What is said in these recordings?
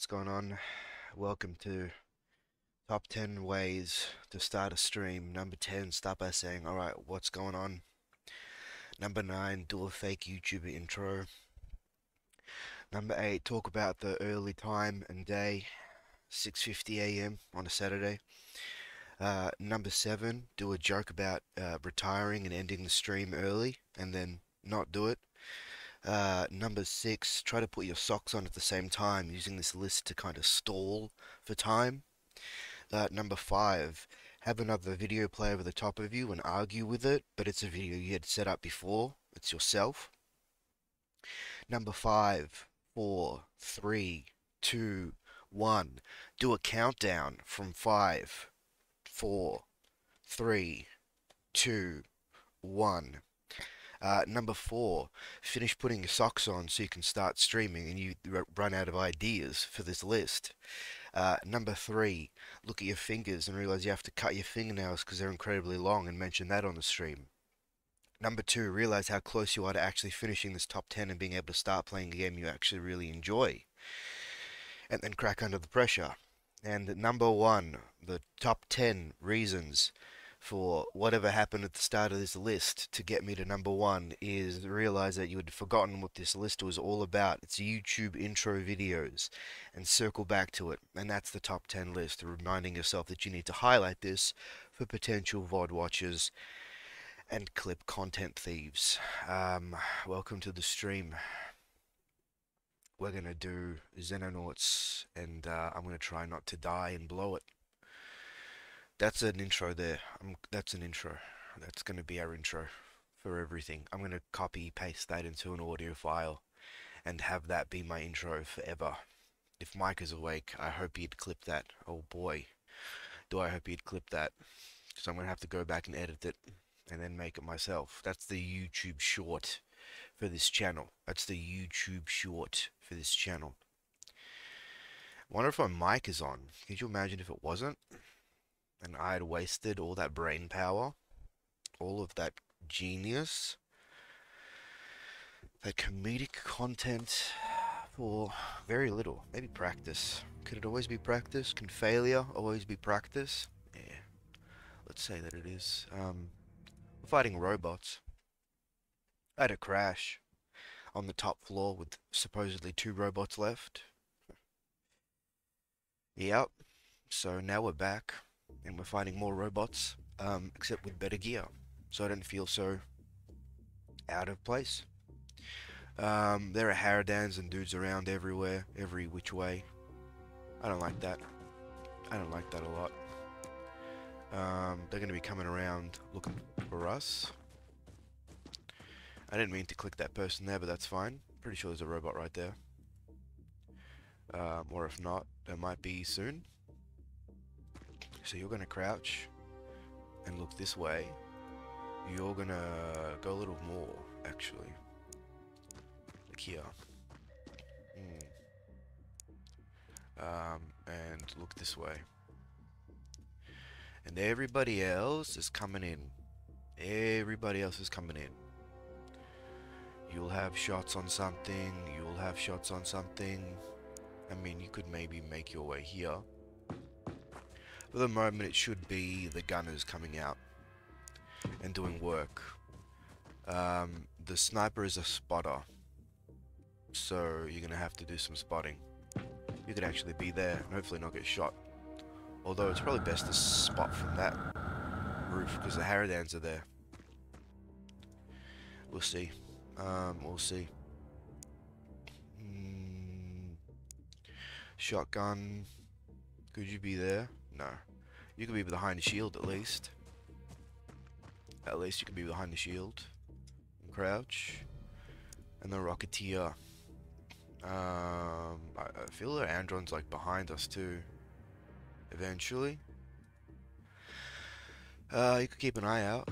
What's going on? Welcome to Top 10 Ways to Start a Stream. Number 10, start by saying, Alright, what's going on? Number 9, do a fake YouTuber intro. Number 8, talk about the early time and day, 6.50am on a Saturday. Uh, number 7, do a joke about uh, retiring and ending the stream early and then not do it. Uh, number six, try to put your socks on at the same time, using this list to kind of stall for time. Uh, number five, have another video play over the top of you and argue with it, but it's a video you had set up before. It's yourself. Number five, four, three, two, one. Do a countdown from five, four, three, two, one. Uh, number four, finish putting your socks on so you can start streaming and you run out of ideas for this list. Uh, number three, look at your fingers and realize you have to cut your fingernails because they're incredibly long and mention that on the stream. Number two, realize how close you are to actually finishing this top 10 and being able to start playing a game you actually really enjoy. And then crack under the pressure. And number one, the top 10 reasons for whatever happened at the start of this list to get me to number one is realize that you had forgotten what this list was all about. It's YouTube intro videos and circle back to it. And that's the top 10 list, reminding yourself that you need to highlight this for potential VOD watchers and clip content thieves. Um, welcome to the stream. We're going to do Xenonauts and uh, I'm going to try not to die and blow it. That's an intro there. Um, that's an intro. That's going to be our intro for everything. I'm going to copy paste that into an audio file and have that be my intro forever. If Mike is awake, I hope he'd clip that. Oh boy, do I hope he'd clip that. So I'm going to have to go back and edit it and then make it myself. That's the YouTube short for this channel. That's the YouTube short for this channel. wonder if my mic is on. Could you imagine if it wasn't? And I had wasted all that brain power, all of that genius, that comedic content for very little. Maybe practice. Could it always be practice? Can failure always be practice? Yeah. Let's say that it is. Um, we're fighting robots. I had a crash on the top floor with supposedly two robots left. Yep. So now we're back and we're fighting more robots, um, except with better gear. So I don't feel so out of place. Um, there are Harridans and dudes around everywhere, every which way. I don't like that. I don't like that a lot. Um, they're going to be coming around looking for us. I didn't mean to click that person there, but that's fine. Pretty sure there's a robot right there. Um, or if not, there might be soon. So you're going to crouch and look this way. You're going to go a little more, actually. Like here. Mm. Um, and look this way. And everybody else is coming in. Everybody else is coming in. You'll have shots on something, you'll have shots on something. I mean, you could maybe make your way here. For the moment, it should be the gunners coming out and doing work. Um, the sniper is a spotter, so you're going to have to do some spotting. You could actually be there and hopefully not get shot. Although it's probably best to spot from that roof because the Harridans are there. We'll see. Um, we'll see. Mm, shotgun. Could you be there? No. You can be behind the shield at least. At least you can be behind the shield. And Crouch. And the Rocketeer. Um, I, I feel that Andron's like behind us too. Eventually. Uh, you could keep an eye out.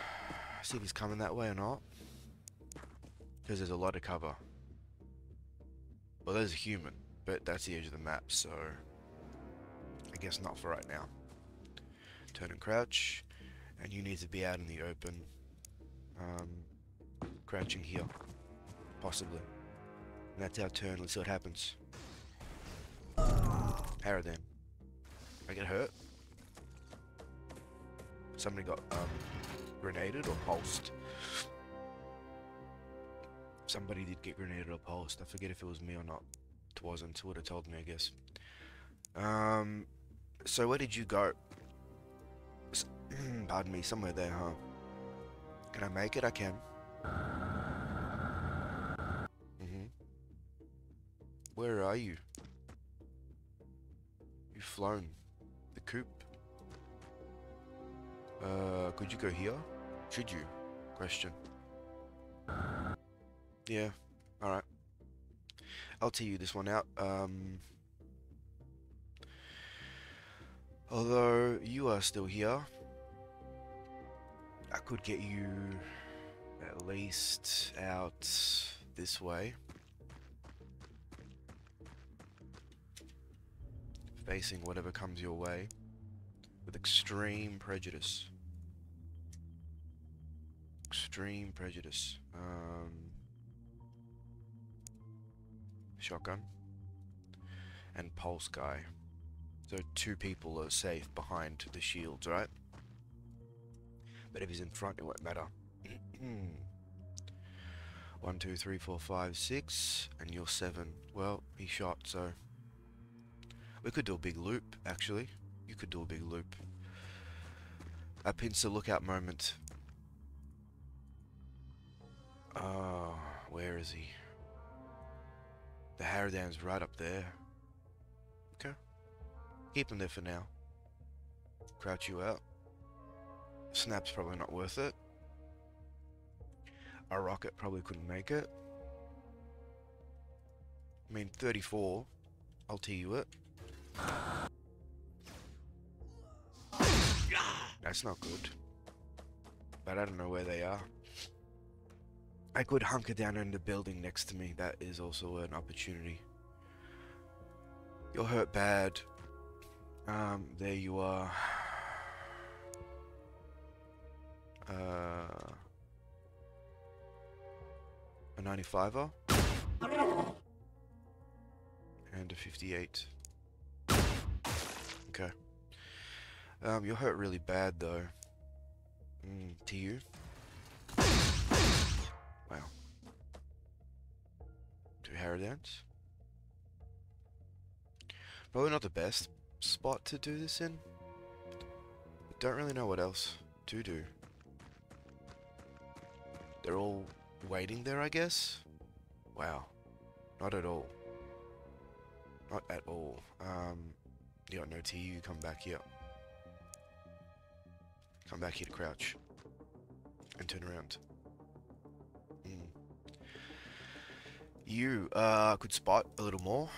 See if he's coming that way or not. Because there's a lot of cover. Well, there's a human, but that's the edge of the map, so guess not for right now. Turn and crouch, and you need to be out in the open. Um, crouching here, possibly. And that's our turn. Let's see what happens. Harridan. I get hurt? Somebody got um, grenaded or pulsed. Somebody did get grenaded or pulsed. I forget if it was me or not. It wasn't. Would have told me, I guess. Um, so where did you go? Pardon me, somewhere there, huh? Can I make it? I can. Mm-hmm. Where are you? You've flown. The coop. Uh, could you go here? Should you? Question. Yeah, alright. I'll tee you this one out. Um, although you are still here, I could get you at least out this way. Facing whatever comes your way with extreme prejudice. Extreme prejudice. Um, shotgun and pulse guy. So two people are safe behind the shields, right? But if he's in front, it won't matter. One, two, three, four, five, six, and you're seven. Well, he shot, so we could do a big loop. Actually, you could do a big loop. A pincer lookout moment. Oh, where is he? The Harridan's right up there. Keep him there for now. Crouch you out. Snap's probably not worth it. A rocket probably couldn't make it. I mean, 34. I'll tell you it. That's not good. But I don't know where they are. I could hunker down in the building next to me. That is also an opportunity. You're hurt bad. Um, there you are. Uh, a 95er. And a 58. Okay. Um, you're hurt really bad though. Mm, to you. Wow. Two Harridans. Probably not the best spot to do this in. But don't really know what else to do. They're all waiting there, I guess? Wow. Not at all. Not at all. Um, you got no T, you come back here. Come back here to crouch. And turn around. Mm. You, uh, could spot a little more.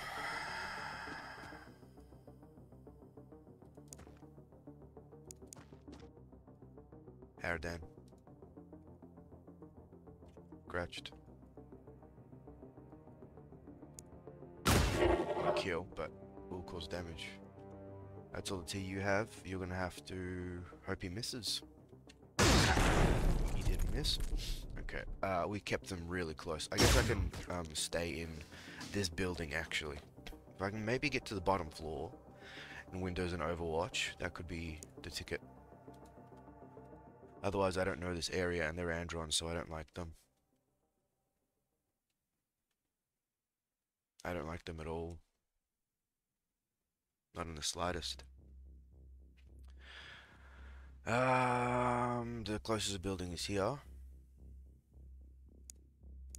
Harridan. Crouched. Kill, but will cause damage. That's all the T you have. You're gonna have to hope he misses. He didn't miss. Okay. Uh, we kept them really close. I guess I can um, stay in this building actually. If I can maybe get to the bottom floor in Windows and Overwatch, that could be the ticket. Otherwise, I don't know this area and they're Androns, so I don't like them. I don't like them at all. Not in the slightest. Um, the closest building is here.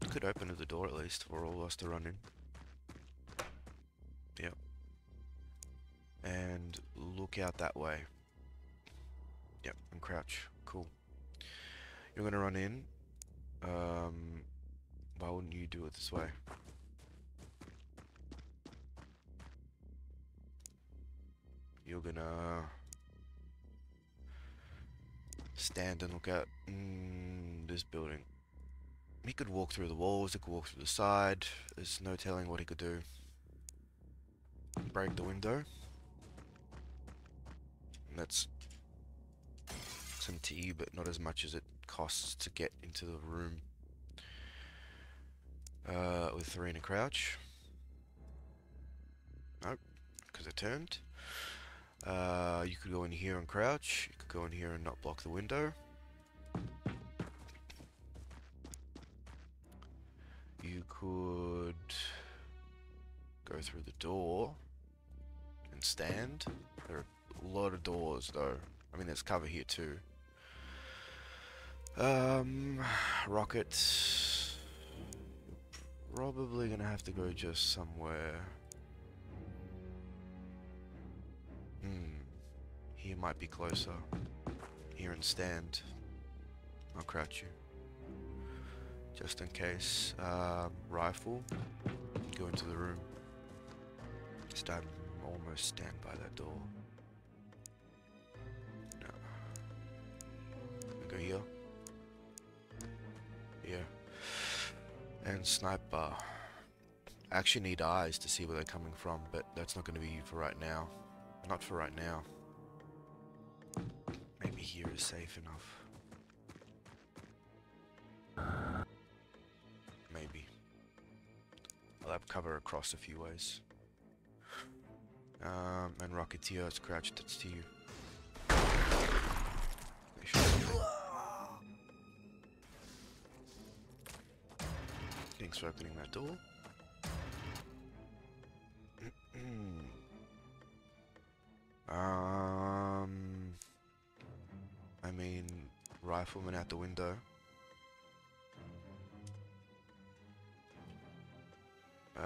Could open the door at least for all of us to run in. Yep. And look out that way. Yep, and crouch. You're gonna run in. Um, why wouldn't you do it this way? you're gonna stand and look at mm, this building. He could walk through the walls, he could walk through the side, there's no telling what he could do. Break the window. And that's some tea, but not as much as it costs to get into the room. Uh, with three in a crouch. Nope, because it turned. Uh, you could go in here and crouch. You could go in here and not block the window. You could go through the door and stand. There are a lot of doors though. I mean, there's cover here too. Um, rockets. Probably gonna have to go just somewhere. Hmm. Here might be closer. Here and stand. I'll crouch you. Just in case. Um, rifle. Go into the room. Stand. Almost stand by that door. No. Go here. Here. And sniper. I actually need eyes to see where they're coming from, but that's not going to be for right now. Not for right now. Maybe here is safe enough. Maybe. I'll have cover across a few ways. Um, and Rocketeer is crouched, it's to you. Thanks for opening that door. um, I mean, rifleman out the window. Uh,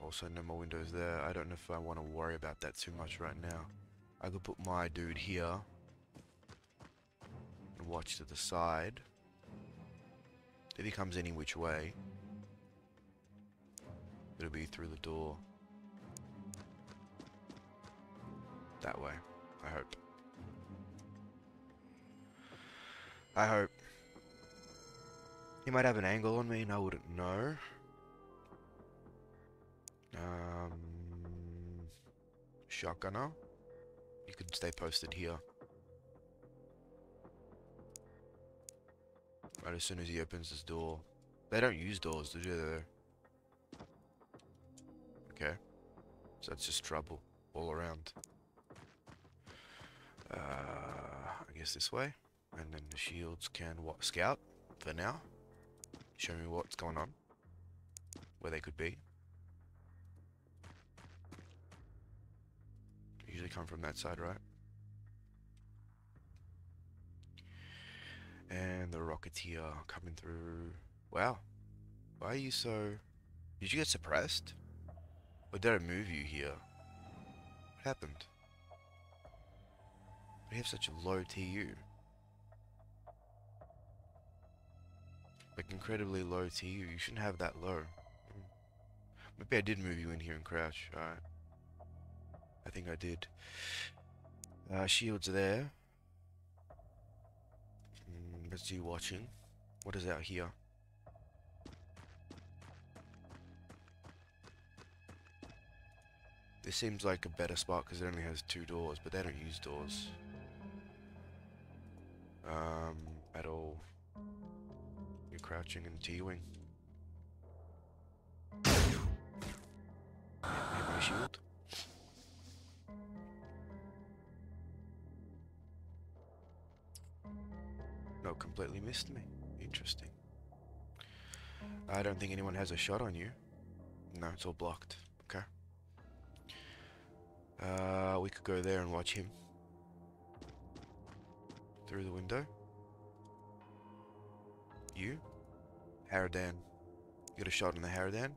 also, no more windows there. I don't know if I want to worry about that too much right now. I could put my dude here and watch to the side. If he comes any which way, it'll be through the door. That way, I hope. I hope. He might have an angle on me and I wouldn't know. Um, shotgunner. You could stay posted here. Right as soon as he opens this door. They don't use doors, do they? Okay. So that's just trouble all around. Uh, I guess this way. And then the shields can what scout for now. Show me what's going on. Where they could be. Usually come from that side, right? And the Rocketeer coming through. Wow. Why are you so... Did you get suppressed? Or did I move you here? What happened? We have such a low TU. Like incredibly low TU. You shouldn't have that low. Maybe I did move you in here and crouch. Alright. I think I did. Uh, shields there. Let's watching. What is out here? This seems like a better spot because it only has two doors, but they don't use doors. Um, at all. You're crouching and T-wing. shield. No, completely missed me. Interesting. I don't think anyone has a shot on you. No, it's all blocked. Okay. Uh, we could go there and watch him. Through the window. You? Harridan. You got a shot on the Harridan?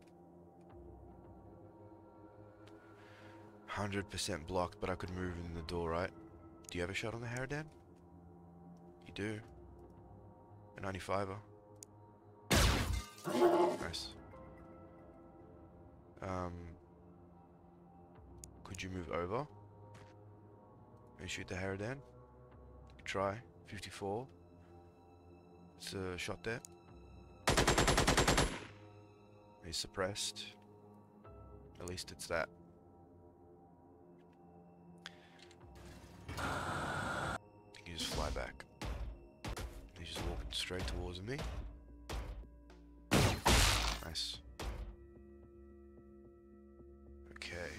100% blocked, but I could move in the door, right? Do you have a shot on the Harridan? You do. A 95er. Nice. Um, could you move over and shoot the Harridan? Try. 54. It's a shot there. He's suppressed. At least it's that. You can just fly back straight towards me. Nice. Okay.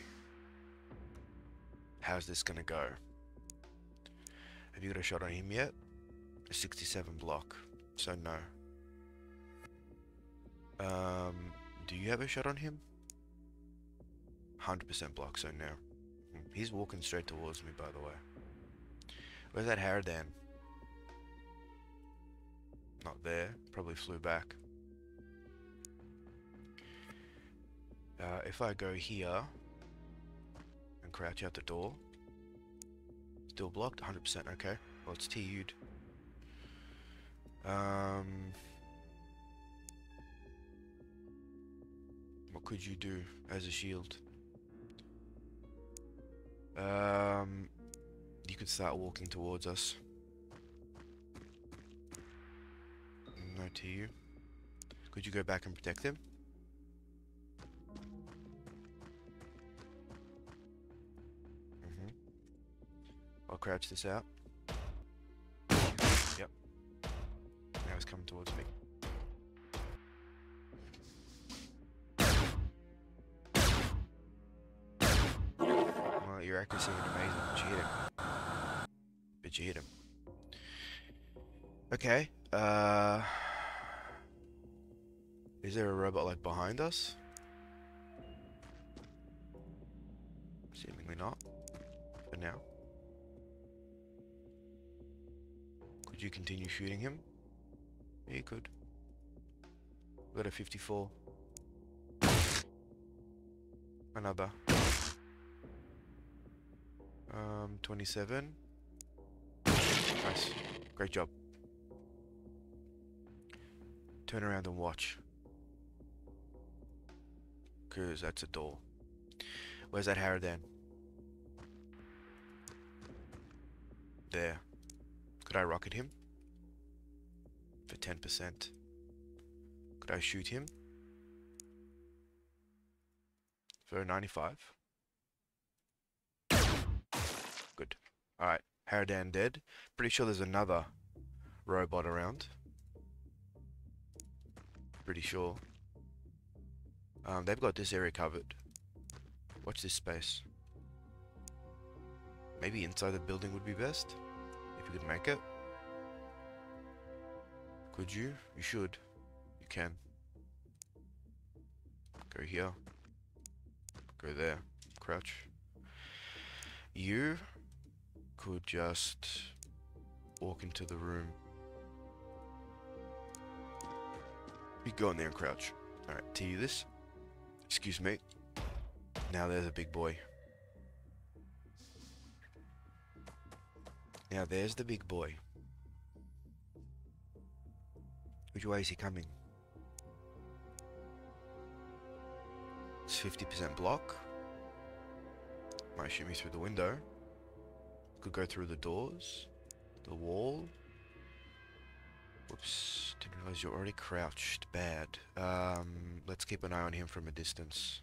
How's this gonna go? Have you got a shot on him yet? A 67 block. So no. Um, do you have a shot on him? 100% block, so no. He's walking straight towards me, by the way. Where's that Harridan? Not there. Probably flew back. Uh, if I go here and crouch out the door, still blocked, 100%, okay. Well, it's TU'd. Um, what could you do as a shield? Um, you could start walking towards us. No TU. Could you go back and protect him? Mm-hmm. I'll crouch this out. Yep. Now he's coming towards me. Well, your accuracy was amazing, but you hit him. But you hit him. Okay, uh... behind us? Seemingly not. For now. Could you continue shooting him? Yeah, you could. We got a 54. Another. Um, 27. Nice. Great job. Turn around and watch. Cause that's a door. Where's that Harridan? There. Could I rocket him? For 10%. Could I shoot him? For 95? Good. Alright, Harridan dead. Pretty sure there's another robot around. Pretty sure. Um, they've got this area covered. Watch this space. Maybe inside the building would be best? If you could make it? Could you? You should. You can. Go here. Go there. Crouch. You could just walk into the room. You go in there and crouch. Alright, to you this. Excuse me. Now there's a big boy. Now there's the big boy. Which way is he coming? It's 50% block. Might shoot me through the window. Could go through the doors. The wall. Whoops. Didn't realize you're already crouched. Bad. Um, let's keep an eye on him from a distance.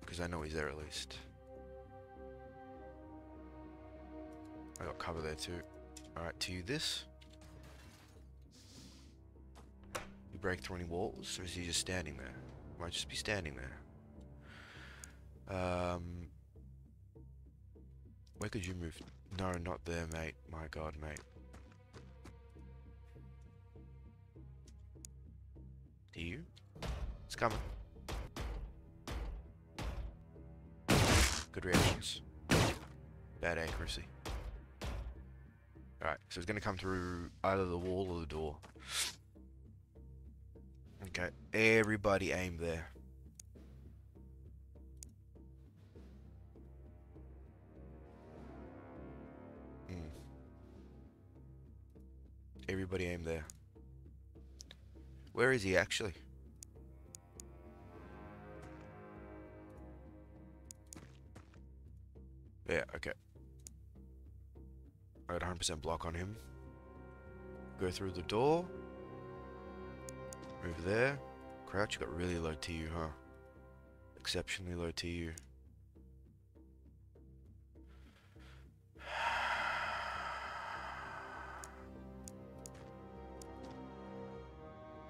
Because I know he's there at least. I got cover there too. Alright, to you this. You break through any walls, or is he just standing there? Might just be standing there. Um, where could you move? No, not there, mate. My god, mate. Do you? It's coming. Good reactions. Bad accuracy. Alright, so it's gonna come through either the wall or the door. Okay, everybody aim there. Hmm. Everybody aim there. Where is he actually? Yeah, okay. I got 100% block on him. Go through the door. Move there. Crouch got really low TU, huh? Exceptionally low TU.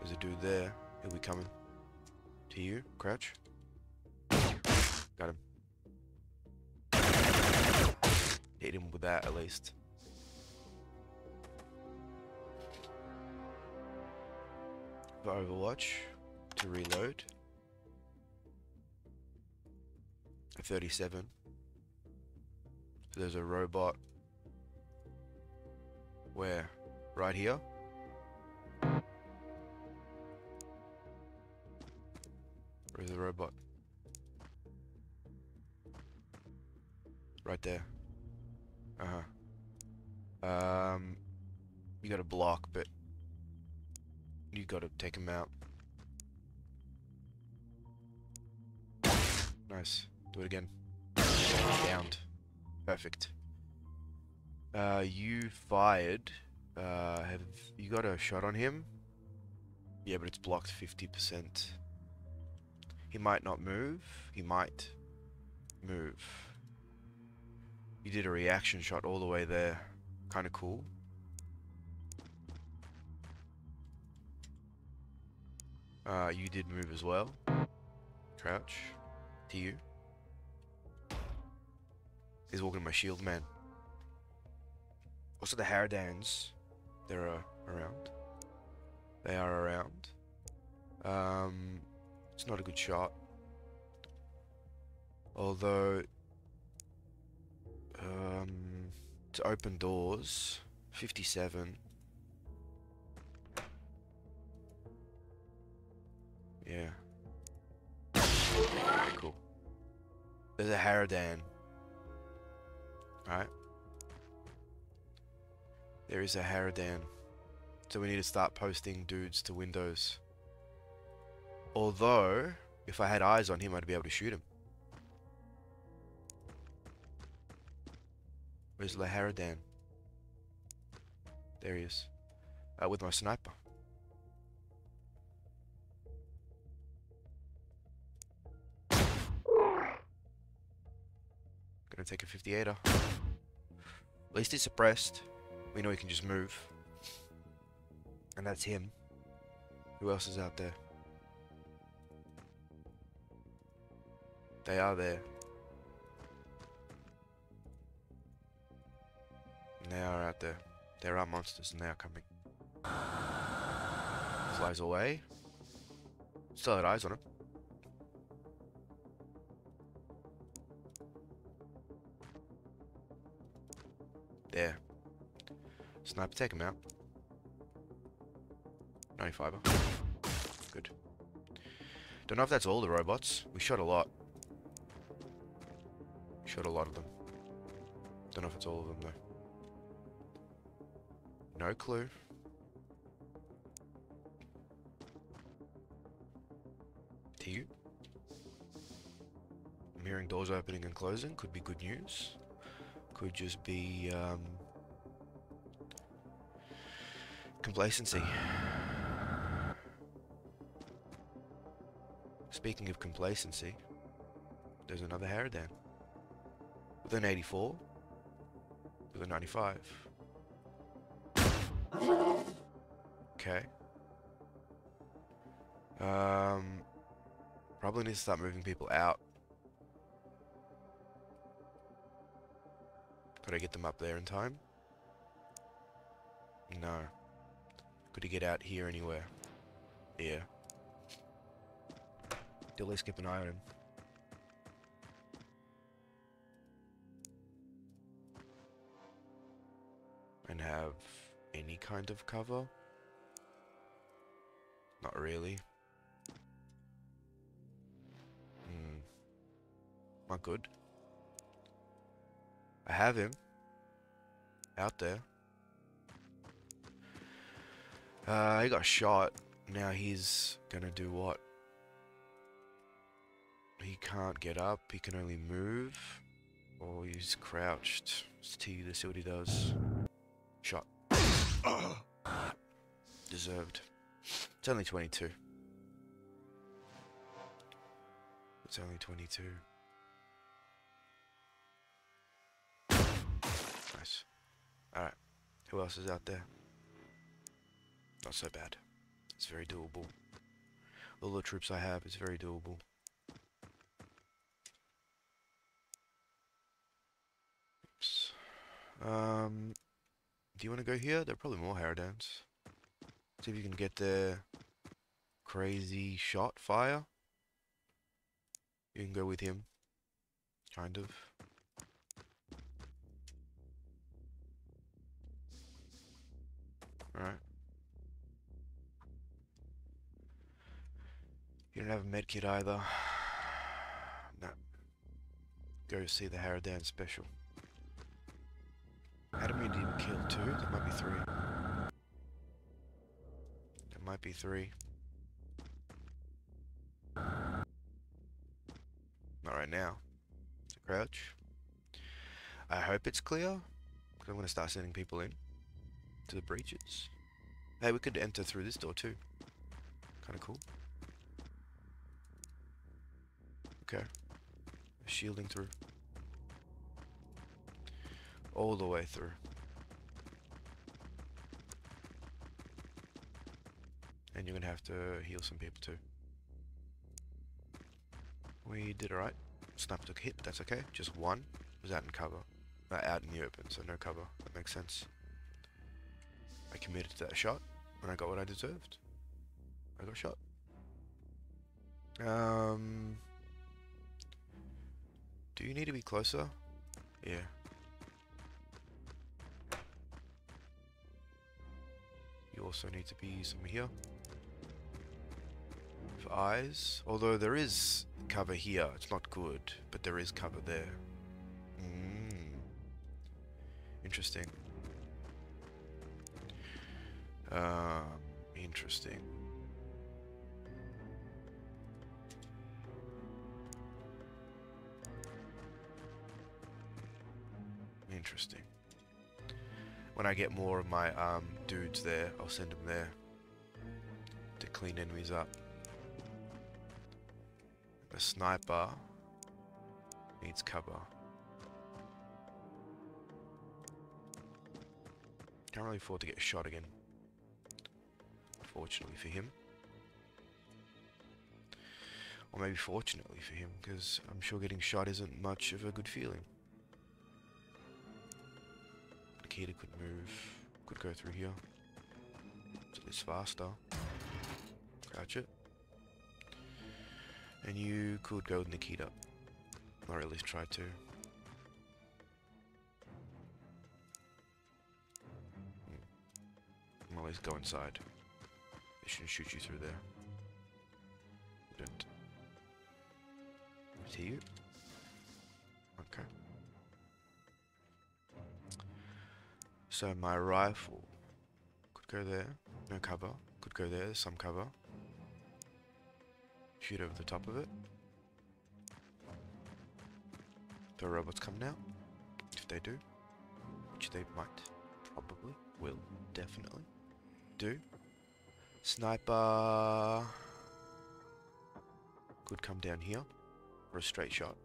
There's a dude there. He'll be coming. To you, crouch. Got him. hit him with that at least. For Overwatch to reload. 37. So there's a robot. Where? Right here? Where's the robot? Right there. Uh-huh. Um, you got to block, but you got to take him out. Nice. Do it again. Downed. Perfect. Uh, you fired. Uh, have you got a shot on him? Yeah, but it's blocked 50%. He might not move. He might move. You did a reaction shot all the way there. Kind of cool. Uh, you did move as well. Crouch. To you. He's walking my shield man. Also the Harridans. They're uh, around. They are around. Um, it's not a good shot. Although, um, to open doors, 57. Yeah. Cool. There's a Harridan. Alright. There is a Harridan. So we need to start posting dudes to windows. Although, if I had eyes on him, I'd be able to shoot him. Where's Laharadan? There he is. Uh, with my sniper. Gonna take a 58er. At least he's suppressed. We know he can just move. And that's him. Who else is out there? They are there. They are out there. There are monsters and they are coming. Flies away. Still had eyes on him. There. Sniper, take him out. 95 Good. Don't know if that's all the robots. We shot a lot. We shot a lot of them. Don't know if it's all of them though. No clue. To you. I'm hearing doors opening and closing. Could be good news. Could just be um, complacency. Speaking of complacency, there's another Harridan. With an 84. With a 95. Okay. Um, probably need to start moving people out. Could I get them up there in time? No. Could he get out here anywhere? Yeah. Least keep an eye on him. Have any kind of cover? Not really. Hmm. Not good. I have him. Out there. Uh, he got shot. Now he's gonna do what? He can't get up. He can only move. Or he's crouched. Let's see what he does. Shot. Deserved. It's only 22. It's only 22. Nice. Alright. Who else is out there? Not so bad. It's very doable. All the troops I have is very doable. Oops. Um, do you want to go here? There are probably more Harridans. See if you can get the crazy shot fire. You can go with him. Kind of. Alright. You don't have a medkit either. No. Go see the Harridan special. We didn't kill two? There might be three. There might be three. Not right now. A crouch. I hope it's clear. Because I'm going to start sending people in. To the breaches. Hey, we could enter through this door too. Kind of cool. Okay. Shielding through. All the way through. And you're gonna have to heal some people too. We did alright. Snap took a hit, that's okay. Just one was out in cover. Uh, out in the open, so no cover. That makes sense. I committed to that shot, and I got what I deserved. I got shot. Um... Do you need to be closer? Yeah. Also need to be somewhere here. For eyes. Although there is cover here. It's not good, but there is cover there. Mm. Interesting. Uh, interesting. Interesting. When I get more of my um, dudes there, I'll send them there to clean enemies up. A sniper needs cover. Can't really afford to get shot again. Fortunately for him. Or maybe fortunately for him, because I'm sure getting shot isn't much of a good feeling. Nikita could move, could go through here. It's at least faster. Crouch it. And you could go with Nikita. Or at least try to. Hmm. Always go inside. They shouldn't shoot you through there. Don't. See you? Okay. So my rifle could go there. No cover. Could go there. Some cover. Shoot over the top of it. The robots come now. If they do. Which they might. Probably. Will. Definitely. Do. Sniper could come down here for a straight shot.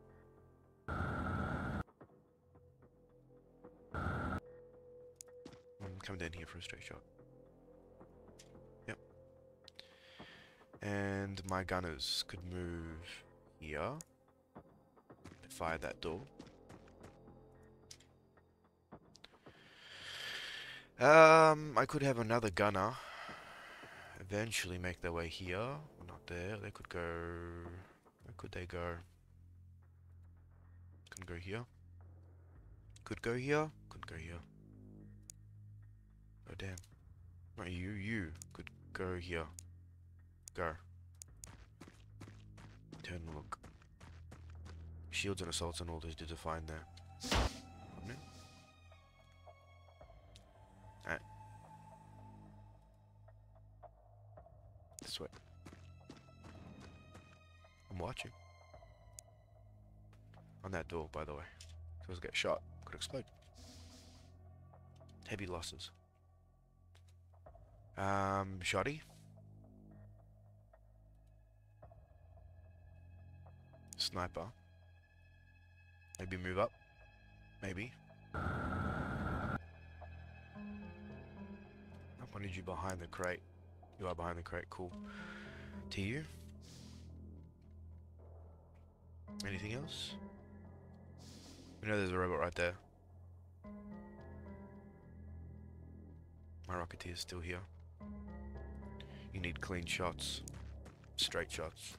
Come down here for a straight shot. Yep. And my gunners could move here. Fire that door. Um, I could have another gunner eventually make their way here. Not there. They could go. Where could they go? Couldn't go here. Could go here. Couldn't go here. Oh damn. Not you. You could go here. Go. Turn and look. Shields and assaults and all this did to find there. Alright. This way. I'm watching. On that door, by the way. Supposed to get shot. Could explode. Heavy losses. Um, shoddy. Sniper. Maybe move up. Maybe. I wanted you behind the crate. You are behind the crate, cool. To you. Anything else? We know there's a robot right there. My rocketeer is still here. You need clean shots. Straight shots.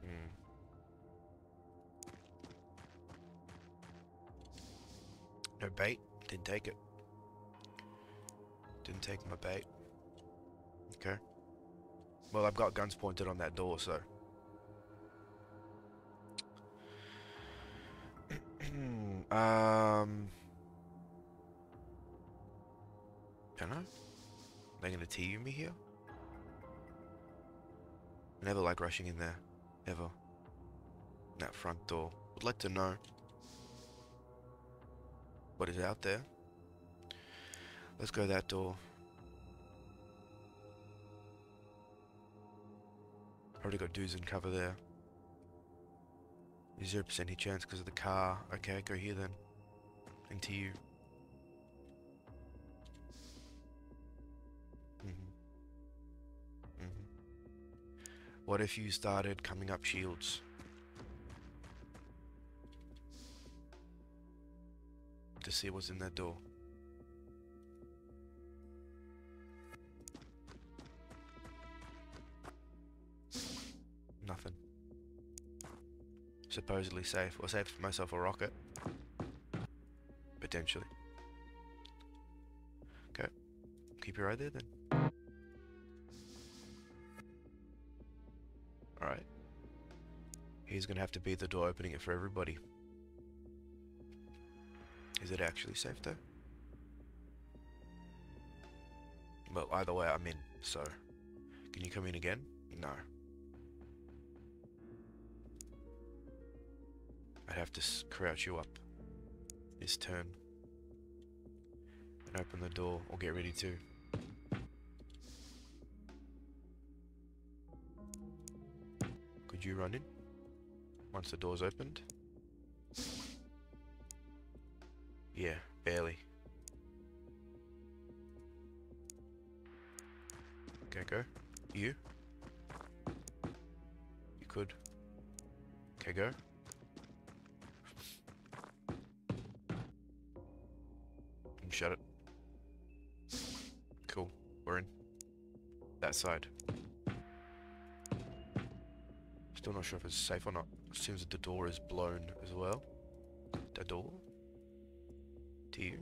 Hmm. No bait? Didn't take it. Didn't take my bait. Okay. Well, I've got guns pointed on that door, so... Gonna me here? Never like rushing in there. Ever. That front door. Would like to know what is out there. Let's go that door. Already got dudes in cover there. Zero percent hit chance because of the car. Okay, go here then. Into you. What if you started coming up shields? To see what's in that door. Nothing. Supposedly safe. Or saved myself a rocket. Potentially. Okay. Keep your eye there then. He's gonna have to be the door opening it for everybody. Is it actually safe though? Well, either way, I'm in, so... Can you come in again? No. I'd have to crouch you up. This turn. And open the door, or get ready to. Could you run in? Once the door's opened? Yeah, barely. Okay, go. You? You could. Okay, go. shut it. Cool. We're in. That side. Still not sure if it's safe or not. Seems that the door is blown as well. The door? To you?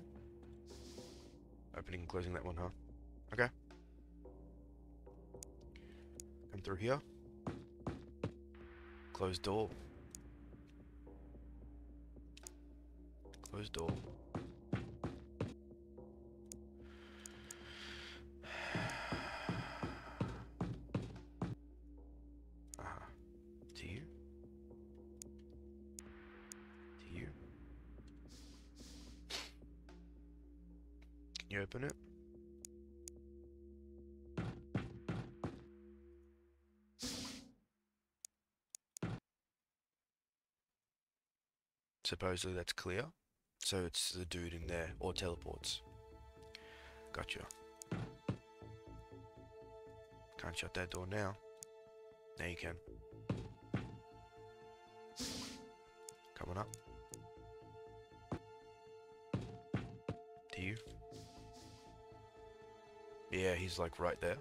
Opening and closing that one, huh? Okay. Come through here. Closed door. Closed door. Supposedly that's clear. So it's the dude in there, or teleports. Gotcha. Can't shut that door now. Now you can. Coming up. To you. Yeah, he's like right there.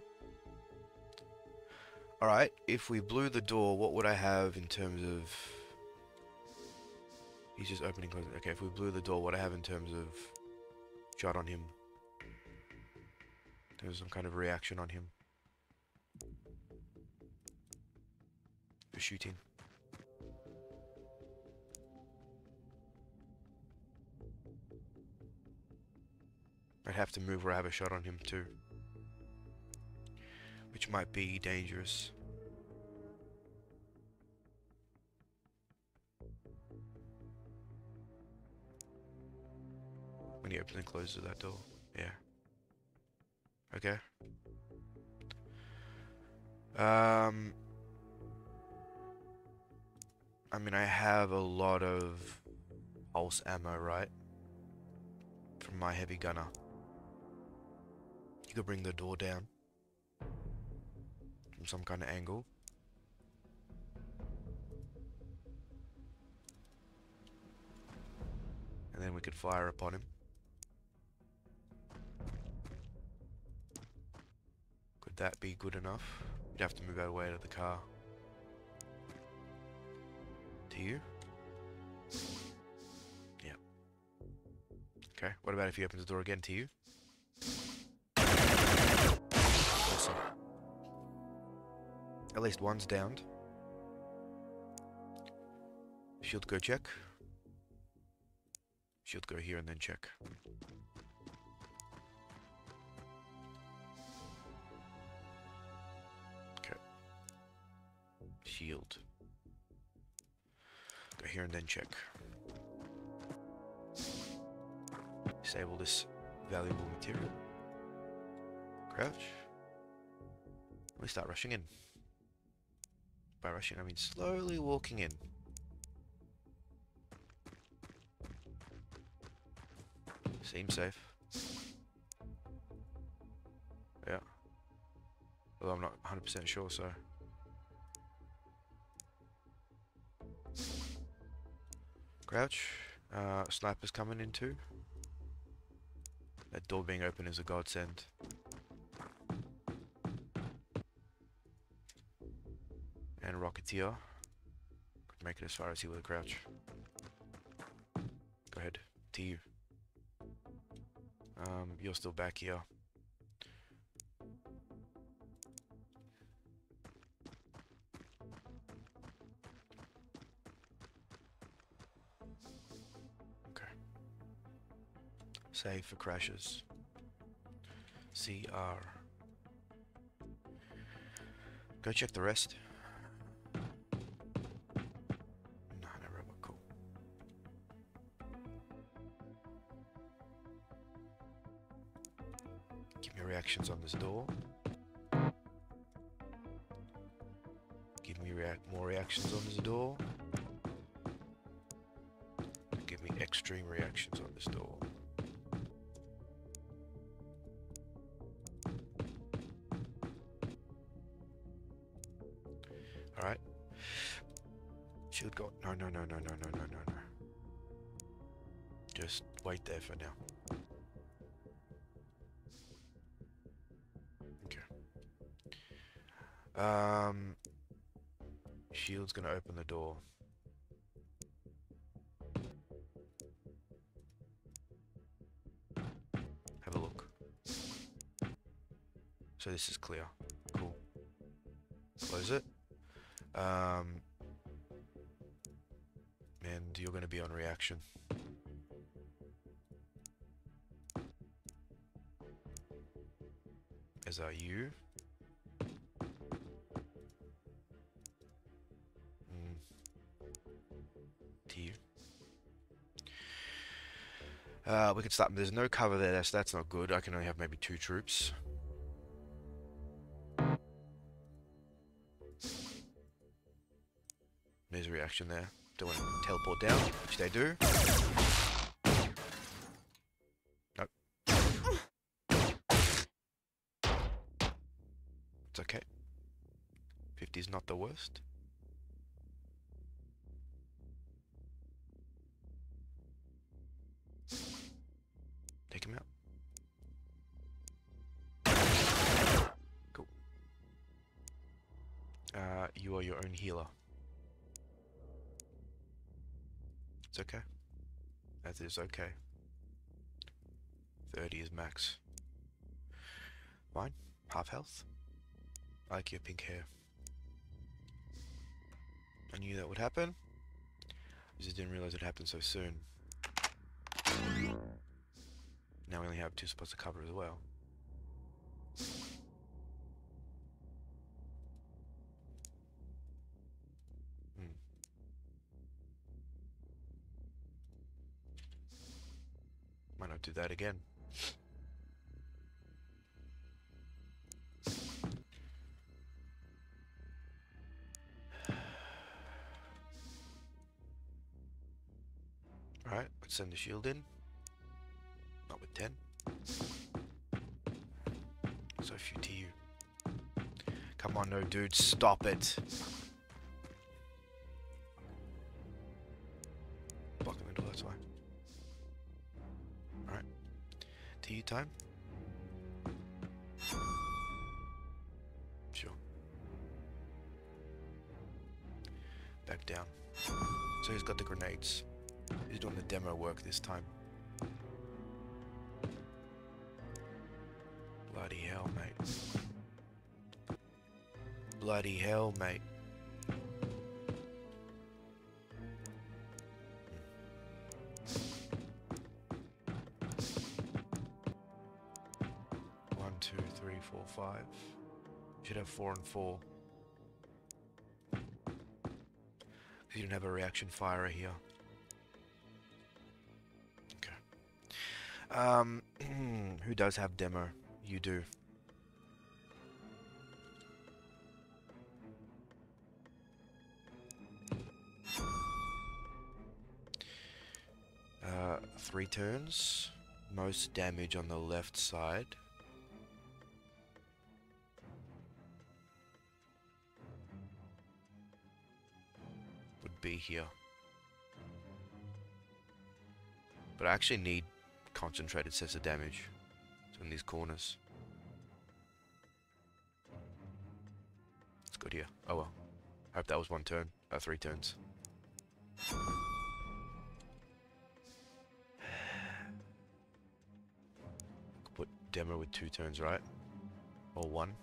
Alright, if we blew the door, what would I have in terms of... He's just opening closing. Okay, if we blew the door, what I have in terms of shot on him? There's some kind of reaction on him. For shooting. I'd have to move where I have a shot on him too which might be dangerous. When he opens and closes that door. Yeah. Okay. Um... I mean, I have a lot of pulse ammo, right? From my heavy gunner. You could bring the door down from some kind of angle. And then we could fire upon him. Could that be good enough? You'd have to move out of the way of the car. To you? Yep. Okay, what about if he opens the door again to you? Awesome. At least one's downed. Shield go check. Shield go here and then check. Shield. Go here and then check. Disable this valuable material. Crouch. We start rushing in. By rushing, I mean slowly walking in. Seems safe. Yeah. Although I'm not 100% sure, so... Crouch. Uh, sniper's coming in too. That door being open is a godsend. And Rocketeer. Could make it as far as he with a crouch. Go ahead. To you. Um, you're still back here. Save for crashes. CR. Go check the rest. Reactions on this door. Give me more reactions on this door. Give me extreme reactions on this door. No, no, no, no, no, no, no, no. Just wait there for now. Okay. Um. Shield's gonna open the door. Have a look. So this is clear. As are you. Mm. Uh, we can start. There's no cover there. That's that's not good. I can only have maybe two troops. There's a reaction there. Want to teleport down, which they do. Nope. It's okay. 50 is not the worst. Is okay. 30 is max. Fine. Half health. I like your pink hair. I knew that would happen. I just didn't realize it happened so soon. Now we only have two spots to cover as well. Do that again. Alright, let's send the shield in. Not with 10. So few to you. Come on, no dude, stop it. Time? Sure. Back down. So he's got the grenades. He's doing the demo work this time. Bloody hell, mate. Bloody hell, mate. Four and four. You don't have a reaction fire here. Okay. Um, who does have demo? You do. Uh, three turns. Most damage on the left side. Here. But I actually need concentrated sets of damage in these corners. It's good here. Oh well. Hope that was one turn. Uh, three turns. Put demo with two turns, right? Or one.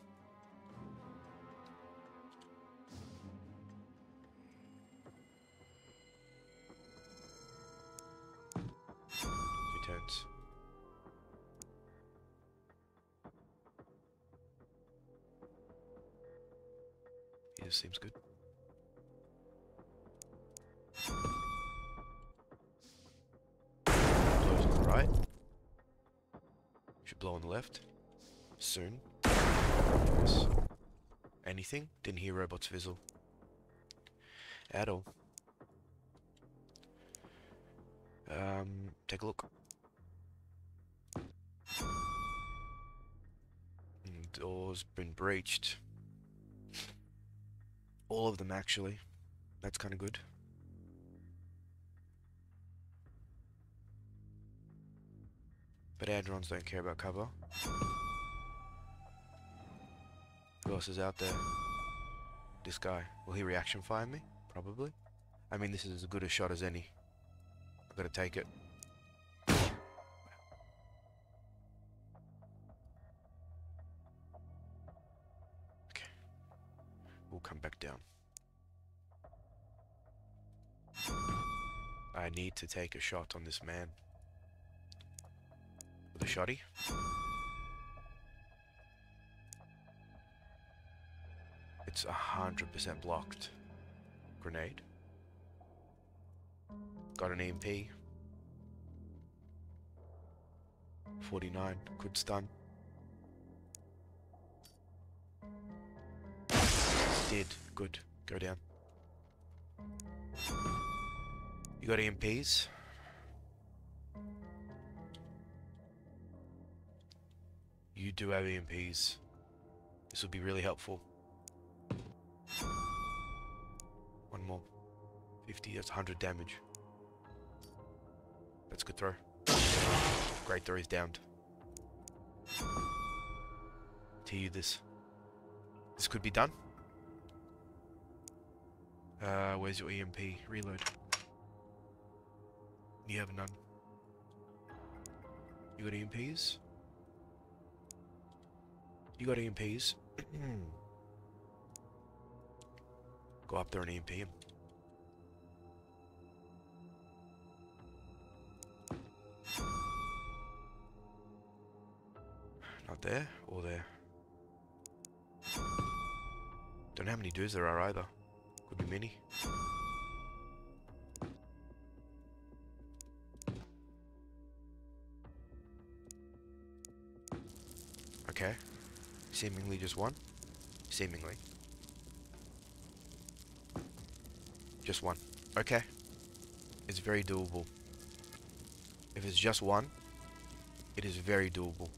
Anything? Didn't hear robots fizzle. At all. Um, take a look. Mm, Door's been breached. All of them, actually. That's kind of good. But Androns don't care about cover. Else is out there? This guy. Will he reaction fire me? Probably. I mean, this is as good a shot as any. I've got to take it. Okay. We'll come back down. I need to take a shot on this man. With a shotty. Hundred percent blocked. Grenade. Got an EMP. 49. Good stun. Dead. Good. Go down. You got EMPs? You do have EMPs. This would be really helpful. One more. 50, that's 100 damage. That's a good throw. Great throw, he's downed. To you this. This could be done. Uh, where's your EMP? Reload. You have none. You got EMPs? You got EMPs? Go up there and EMP him. Not there or there. Don't know how many dudes there are either. Could be many. Okay. Seemingly just one. Seemingly. Just one. Okay. It's very doable. If it's just one, it is very doable.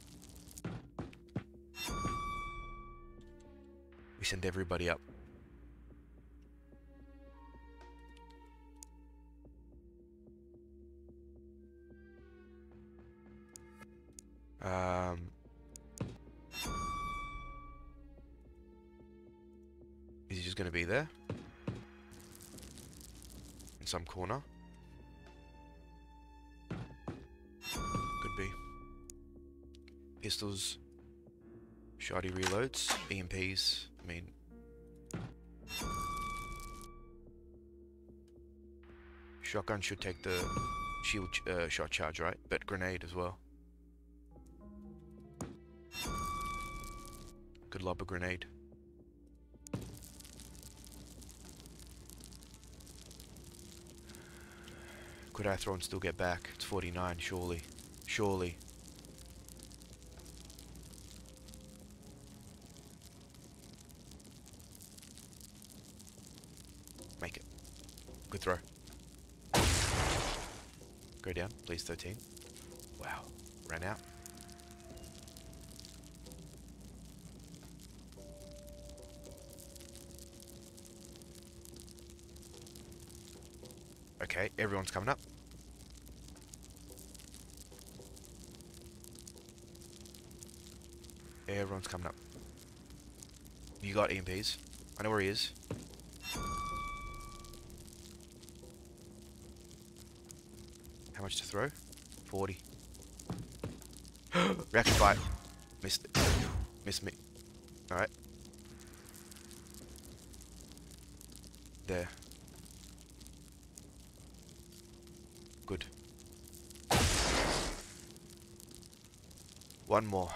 We send everybody up. Shotgun should take the shield ch uh, shot charge, right? But grenade as well. Could lob a grenade. Could I throw and still get back? It's 49, surely. Surely. Make it. Good throw. Go down, please, 13. Wow, ran out. Okay, everyone's coming up. Everyone's coming up. You got EMPs. I know where he is. Much to throw? 40. Reaction fight. Missed it. Missed me. Alright. There. Good. One more.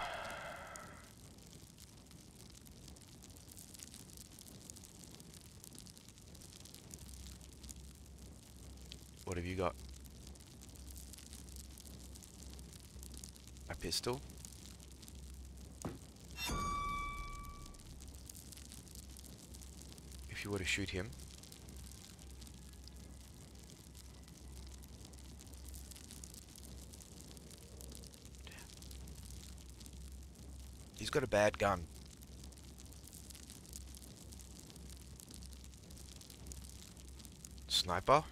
What have you got? A pistol? If you were to shoot him, He's got a bad gun. Sniper?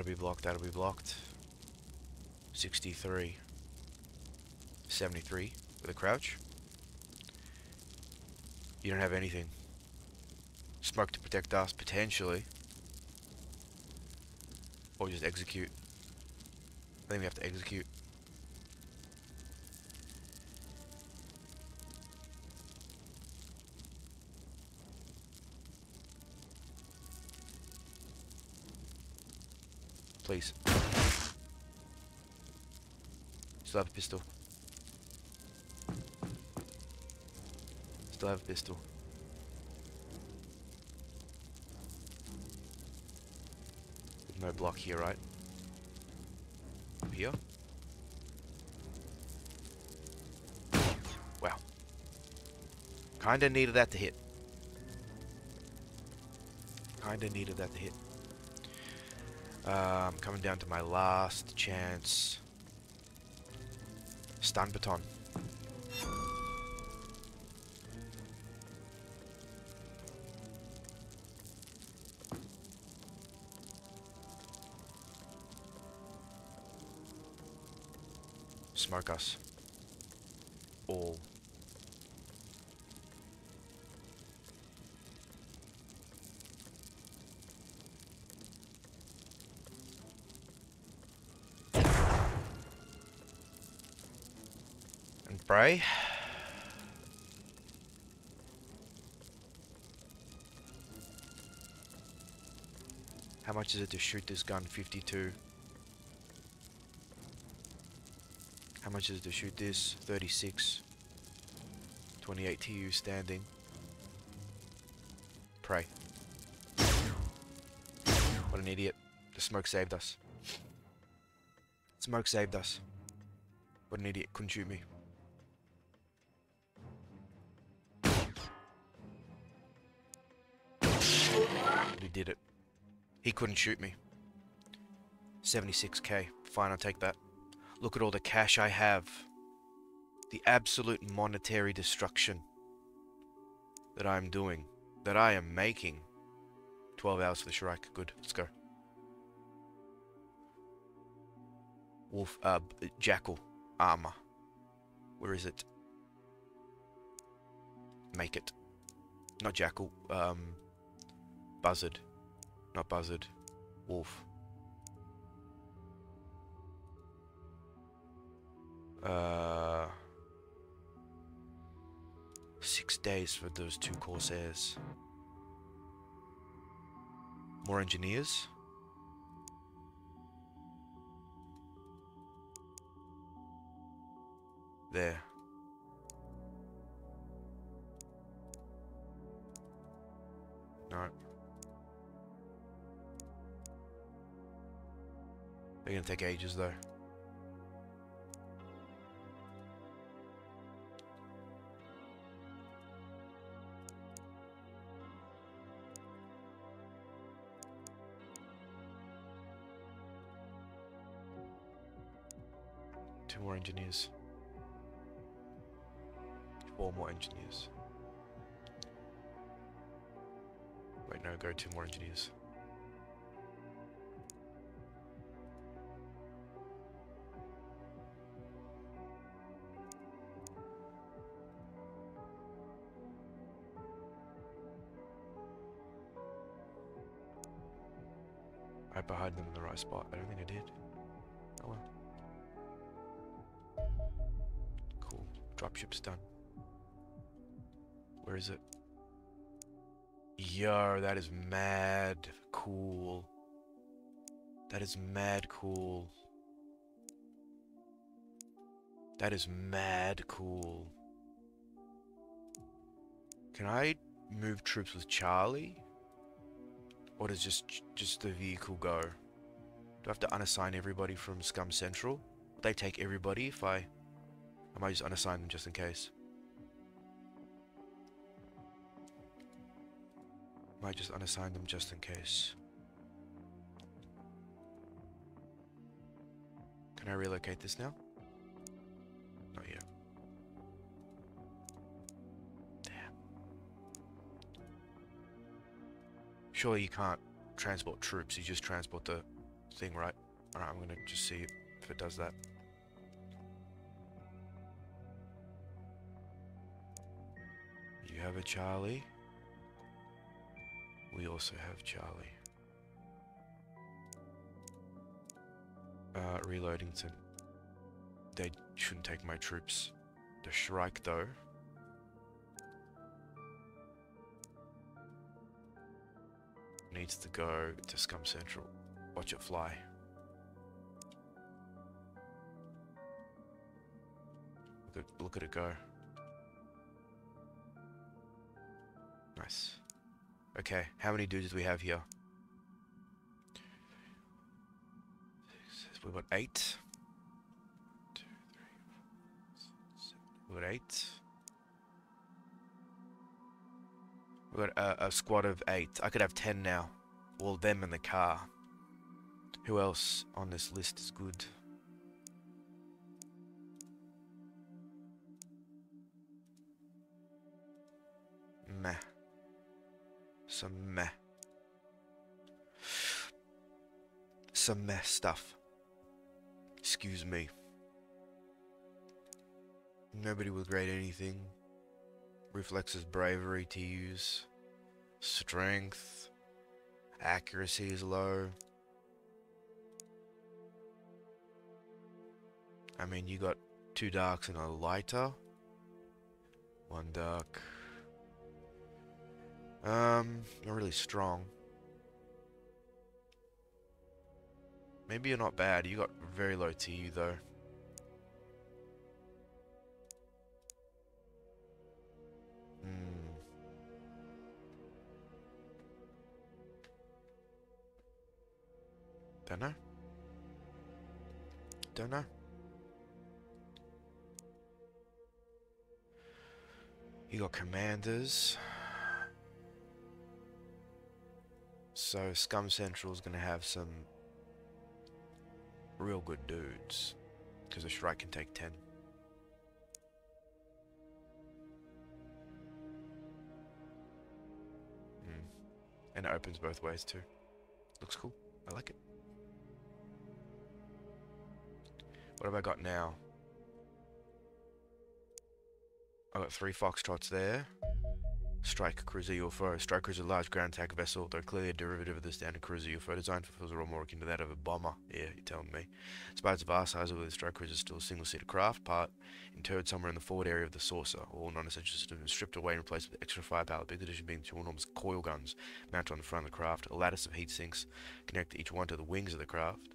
That'll be blocked, that'll be blocked. 63. 73 with a crouch. You don't have anything. Smoke to protect us, potentially. Or just execute. I think we have to execute. Still have a pistol. Still have a pistol. No block here, right? Up here? Wow. Kinda needed that to hit. Kinda needed that to hit. Um, coming down to my last chance. Stun baton. Smoke us. All. And pray. How much is it to shoot this gun? 52. How much is it to shoot this? 36. 28 TU standing. Pray. What an idiot. The smoke saved us. Smoke saved us. What an idiot. Couldn't shoot me. Did it. He couldn't shoot me. 76k. Fine, I'll take that. Look at all the cash I have. The absolute monetary destruction. that I'm doing, that I am making. 12 hours for the Shrike. Good, let's go. Wolf, uh, Jackal armor. Where is it? Make it. Not Jackal, um, Buzzard. Not Buzzard. Wolf. Uh, six days for those two Corsairs. More engineers? There. No. They're gonna take ages though. Two more engineers. Four more engineers. Wait, no, go two more engineers. Behind them in the right spot. I don't think I did. Oh well. Cool. Dropship's done. Where is it? Yo, that is mad cool. That is mad cool. That is mad cool. Can I move troops with Charlie? Or does just just the vehicle go? Do I have to unassign everybody from Scum Central? They take everybody if I... I might just unassign them just in case. Might just unassign them just in case. Can I relocate this now? Not yet. Damn. Surely you can't transport troops, you just transport the thing, right? Alright, I'm gonna just see if it does that. You have a Charlie. We also have Charlie. Uh, Reloadington. They shouldn't take my troops. The Shrike, though. Needs to go to Scum Central. Watch it fly. Look at, look at it go. Nice. Okay, how many dudes do we have here? We've got eight. Two, three. We've got eight. We've got a, a squad of eight. I could have ten now. All them in the car. Who else on this list is good? Meh. Some meh. Some meh stuff. Excuse me. Nobody will grade anything. Reflexes bravery to use. Strength. Accuracy is low. I mean, you got two darks and a lighter. One dark. Um, not really strong. Maybe you're not bad. You got very low TU though. Hmm. Don't know. Don't know. You got commanders. So Scum Central is going to have some real good dudes. Because the Shrike can take 10. Hmm. And it opens both ways too. Looks cool. I like it. What have I got now? I got three Foxtrots there. Strike Cruiser UFO. Strike Cruiser large ground attack vessel, though clearly a derivative of the standard cruiser UFO design, fulfills a role more akin to that of a bomber. Yeah, you're telling me. Despite its vast size, of the Strike Cruiser is still a single-seater craft, part interred somewhere in the forward area of the saucer. All non-essential systems stripped away and replaced with extra firepower, big addition being two enormous coil guns mounted on the front of the craft, a lattice of heat sinks connect each one to the wings of the craft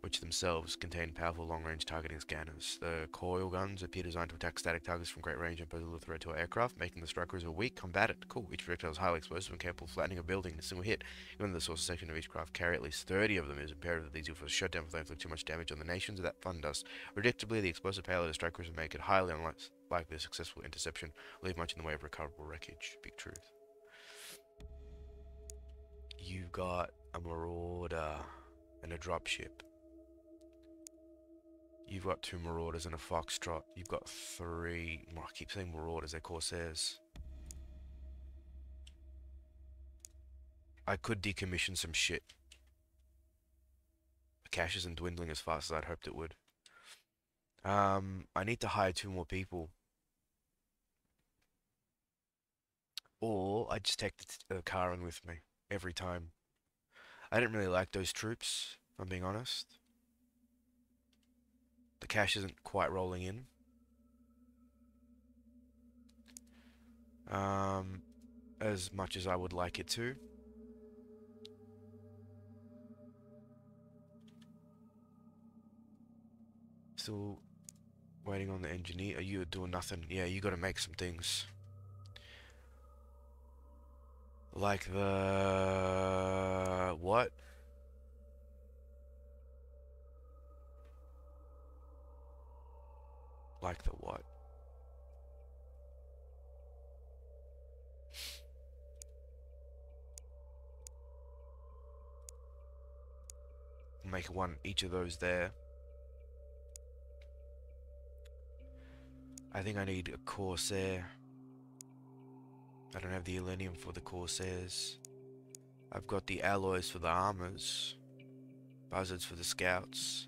which themselves contain powerful long-range targeting scanners. The coil guns appear designed to attack static targets from great range and pose a little threat to our aircraft, making the strike cruiser weak, combatant. Cool. Each projectile is highly explosive and capable of flattening a building in a single hit. Even the source section of each craft carry at least 30 of them, it is imperative that these UFOs shut down before they inflict too much damage on the nations that fund us. Predictably, the explosive payload of the strike cruiser make it highly unlikely a successful interception leave much in the way of recoverable wreckage. Big truth. You've got a Marauder and a dropship. You've got two Marauders and a Foxtrot. You've got three... I keep saying Marauders, they're Corsairs. I could decommission some shit. The cash isn't dwindling as fast as I'd hoped it would. Um, I need to hire two more people. Or I just take the, the car in with me every time. I didn't really like those troops, if I'm being honest. The cash isn't quite rolling in. Um, as much as I would like it to. Still waiting on the engineer. Are you doing nothing? Yeah, you gotta make some things. Like the... what? Like the what? Make one each of those there. I think I need a Corsair. I don't have the Alenium for the Corsairs. I've got the alloys for the armors. Buzzards for the scouts.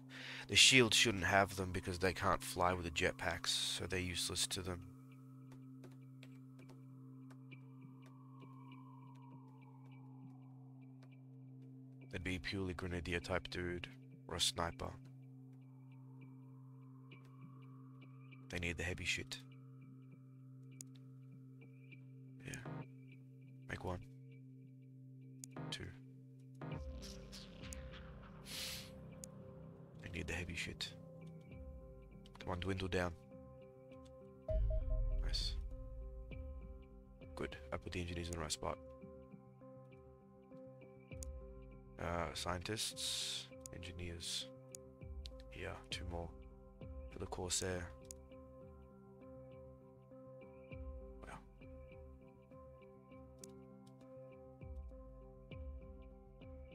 The shield shouldn't have them because they can't fly with the jetpacks, so they're useless to them. They'd be purely grenadier type dude, or a sniper. They need the heavy shit. Yeah. Make one. Two. The heavy shit. Come on, dwindle down. Nice. Good. I put the engineers in the right spot. Uh, scientists, engineers. Yeah, two more. For the Corsair.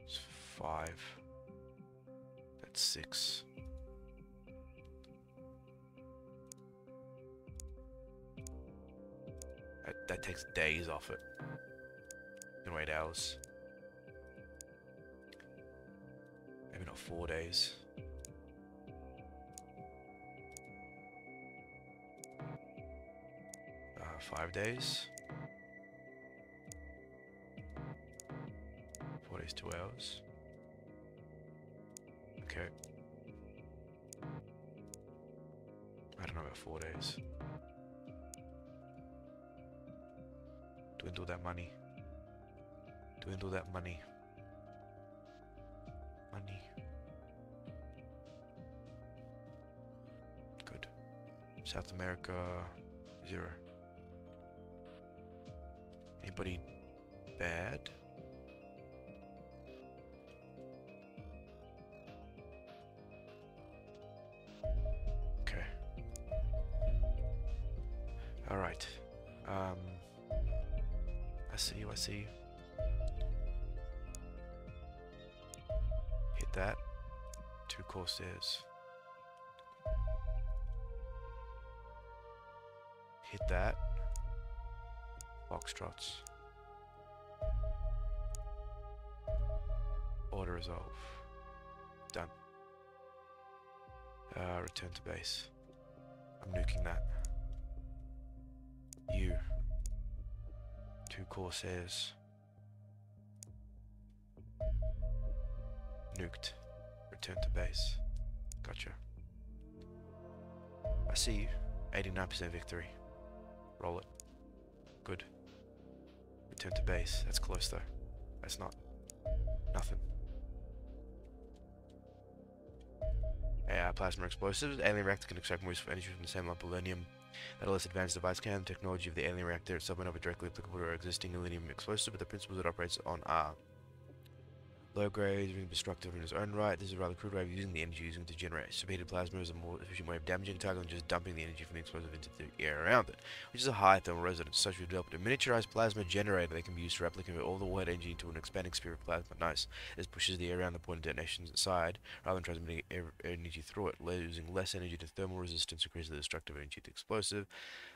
It's five. That's six. That, takes days off it. In wait hours. Maybe not four days. Uh, five days. Four days, two hours. Okay. I don't know about four days. Dwindle that money. Dwindle that money. Money. Good. South America, zero. Anybody bad? Corsairs. Hit that. Foxtrots. resolve. Done. Uh, return to base. I'm nuking that. You. Two Corsairs. Nuked. Return to base. Gotcha. I see you. 89% victory. Roll it. Good. Return to base. That's close though. That's not. Nothing. AI plasma explosives. Alien reactor can extract more useful energy from the same lump of polonium that a less advanced device can. The technology of the alien reactor itself may not be directly applicable to our existing alien explosive, but the principles it operates on are Low grade, being destructive in its own right. This is a rather crude way of using the energy using it to generate superheated plasma is a more efficient way of damaging a target than just dumping the energy from the explosive into the air around it, which is a high thermal resonance. Such we've developed a miniaturized plasma generator that can be used to replicate all the warhead energy into an expanding sphere of plasma. Nice. This pushes the air around the point of detonation side rather than transmitting air energy through it, losing less energy to thermal resistance, increases the destructive energy to explosive.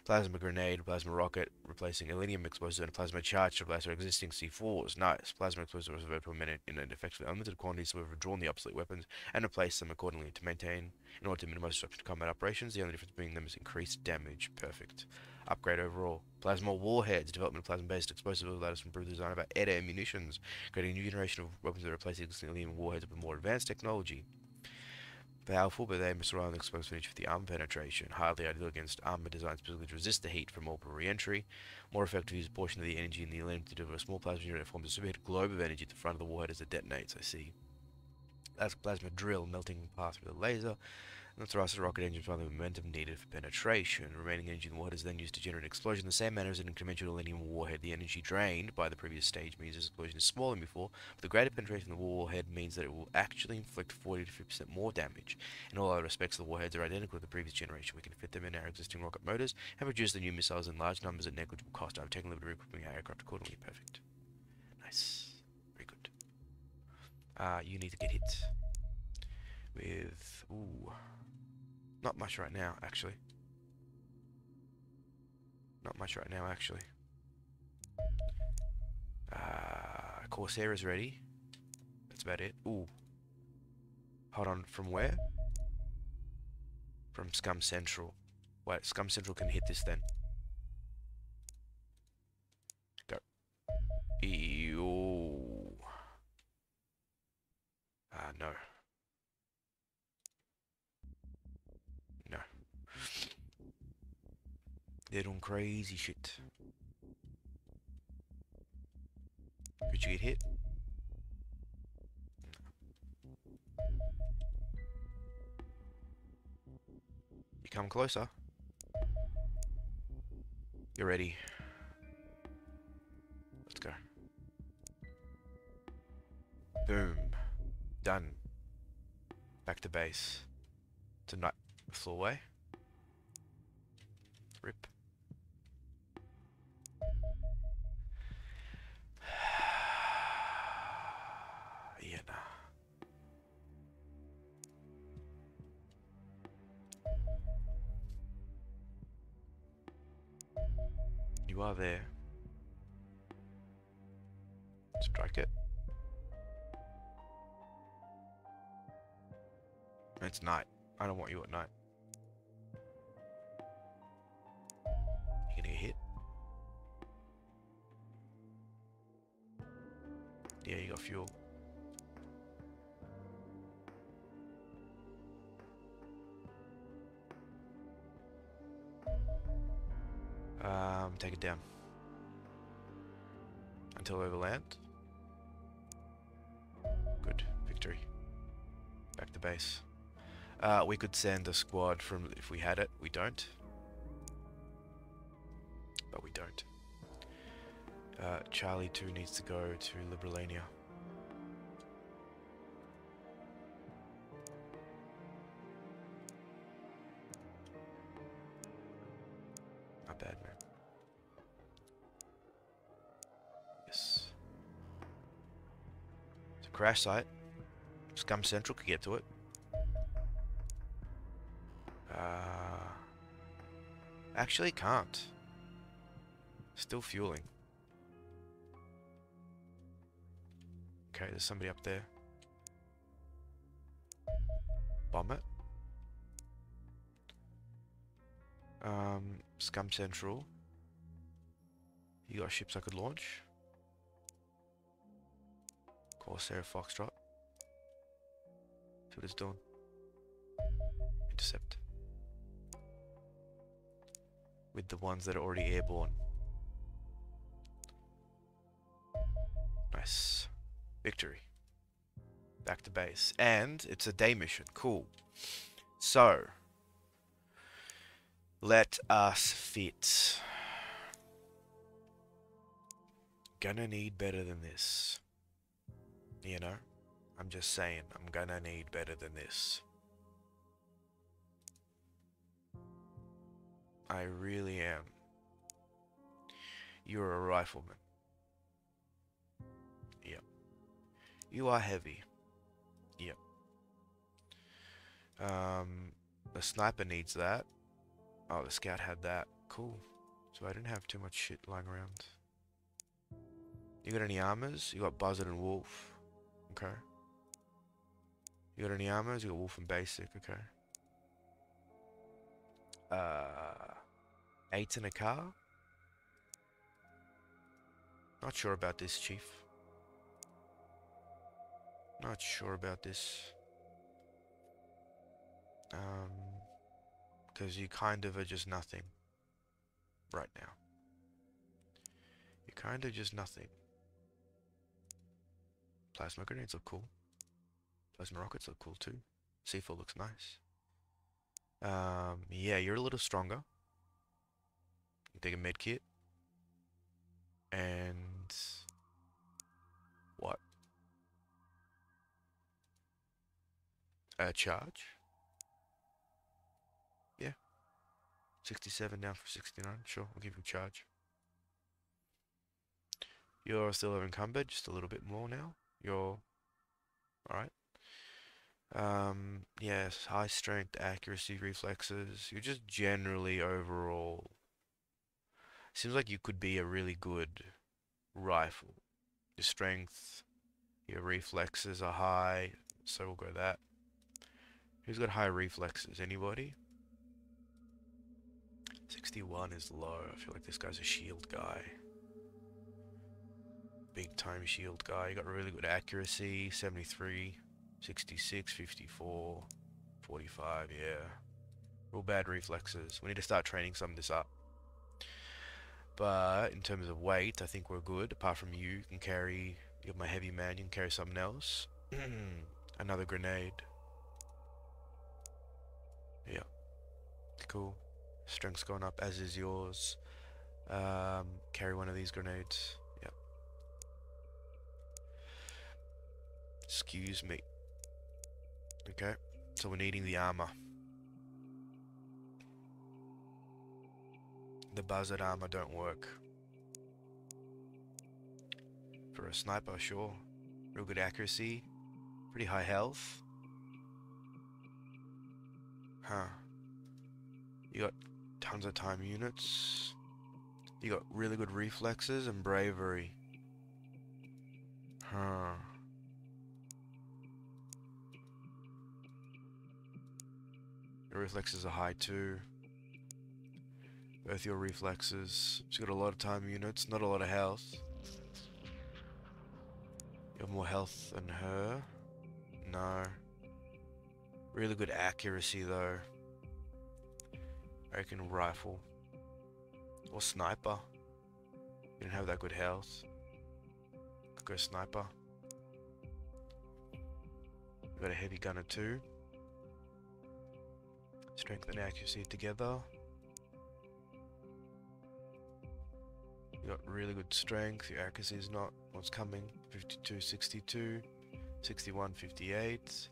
Plasma grenade, plasma rocket, replacing alenium explosive, and plasma charge to replace our existing C4s. Nice. Plasma explosive was available in an effectively unlimited quantity, so we've withdrawn the obsolete weapons and replaced them accordingly to maintain, in order to minimize disruption to combat operations. The only difference between them is increased damage. Perfect. Upgrade overall. Plasma warheads. Development of plasma-based explosives allowed us to improve the design of our EDA munitions, creating a new generation of weapons that replace existing alien warheads with more advanced technology powerful, but they the explosive nature for the arm penetration. Hardly ideal against armor designed specifically to resist the heat from orbital re-entry. More effective use a portion of the energy in the element to deliver a small plasma unit that forms a superheated globe of energy at the front of the warhead as it detonates, I see. That's plasma drill melting path through the laser. The thruster rocket engine provides the momentum needed for penetration. Remaining energy in the warhead is then used to generate an explosion in the same manner as an conventional alien warhead. The energy drained by the previous stage means this explosion is smaller than before, but the greater penetration of the warhead means that it will actually inflict 40 to 50% more damage. In all other respects, the warheads are identical to the previous generation. We can fit them in our existing rocket motors and produce the new missiles in large numbers at negligible cost. I've taken little bit of equipping our aircraft accordingly. Perfect. Nice. Very good. Uh, you need to get hit with... Ooh... Not much right now, actually. Not much right now, actually. Uh, Corsair is ready. That's about it. Ooh. Hold on, from where? From Scum Central. Wait, Scum Central can hit this then. Go. Ew. Ah, uh, no. They're doing crazy shit. Could you get hit? You come closer. You're ready. Let's go. Boom. Done. Back to base. Tonight. Floor away. Rip. You are there. Strike it. It's night. I don't want you at night. You gonna get hit? Yeah, you got fuel. Down. Until we overland. Good. Victory. Back to base. Uh, we could send a squad from if we had it. We don't. But we don't. Uh, Charlie 2 needs to go to Liberalania. Crash site. Scum Central could get to it. Uh, actually can't. Still fueling. Okay, there's somebody up there. bomb it. Um, Scum Central. You got ships I could launch. Corsair Foxtrot. See what it's doing. Intercept. With the ones that are already airborne. Nice. Victory. Back to base. And it's a day mission. Cool. So. Let us fit. Gonna need better than this. You know? I'm just saying, I'm gonna need better than this. I really am. You're a rifleman. Yep. You are heavy. Yep. Um, the sniper needs that. Oh, the scout had that. Cool. So I didn't have too much shit lying around. You got any armors? You got Buzzard and Wolf. Okay. You got any armors? You got Wolf and Basic. Okay. Uh, eight in a car? Not sure about this, Chief. Not sure about this. Um, because you kind of are just nothing right now. You're kind of just nothing. Plasma grenades look cool. Plasma rockets look cool too. C4 looks nice. Um, yeah, you're a little stronger. Take a med kit. And what? A charge? Yeah. 67 down for 69. Sure, I'll give you a charge. You're still encumbered, just a little bit more now. You're alright. Um, yes, high strength, accuracy, reflexes. You're just generally overall. Seems like you could be a really good rifle. Your strength, your reflexes are high, so we'll go that. Who's got high reflexes? Anybody? 61 is low. I feel like this guy's a shield guy big time shield guy. You got really good accuracy, 73, 66, 54, 45, yeah. Real bad reflexes. We need to start training some of this up. But in terms of weight, I think we're good. Apart from you, you can carry, you're my heavy man, you can carry something else. Another grenade. Yeah. Cool. Strength's going up, as is yours. Um, carry one of these grenades. Excuse me. Okay, so we're needing the armor. The buzzard armor don't work. For a sniper, sure. Real good accuracy. Pretty high health. Huh. You got tons of time units. You got really good reflexes and bravery. Huh. Your reflexes are high too. Both your reflexes. She's got a lot of time units, not a lot of health. You have more health than her. No. Really good accuracy though. I reckon rifle. Or sniper. You don't have that good health. Could go sniper. Got a heavy gunner too. Strength and accuracy together. You got really good strength, your accuracy is not what's coming. 52, 62, 61, 58,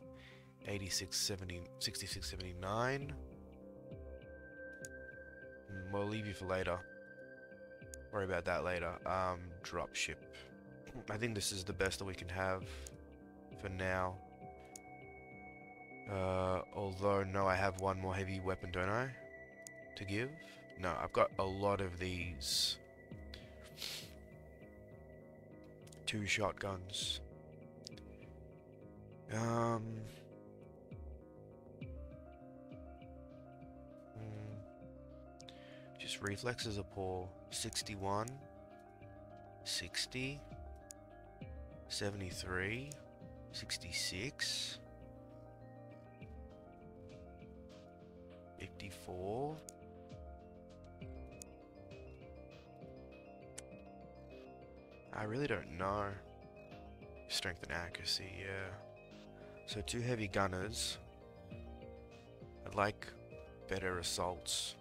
86, 70, 66, 79. Mm, we'll leave you for later. Worry about that later. Um, drop ship. I think this is the best that we can have for now. Uh, although, no, I have one more heavy weapon, don't I? To give? No, I've got a lot of these. Two shotguns. Um... Hmm. Just reflexes are poor. 61. 60. 73. 66. 54. I really don't know. Strength and accuracy, yeah. So two heavy gunners. I'd like better assaults.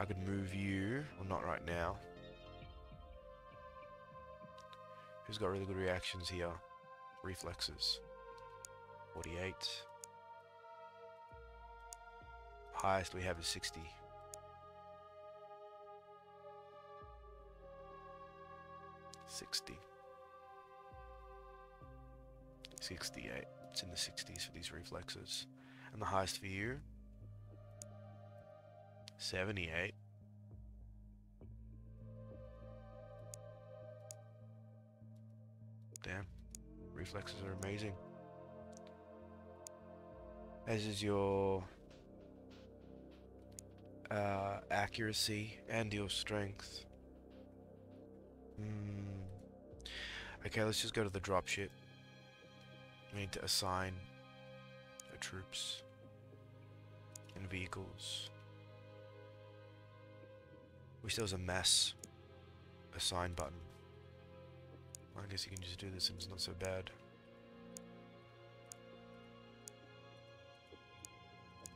I could move you. Well, not right now. Who's got really good reactions here? Reflexes. 48. Highest we have is 60. 60. 68. It's in the 60s for these reflexes. And the highest for you? 78. Damn. Reflexes are amazing. As is your uh, accuracy and your strength. Hmm. Okay, let's just go to the dropship. We need to assign the troops and vehicles. Wish there was a mass assign button. I guess you can just do this and it's not so bad.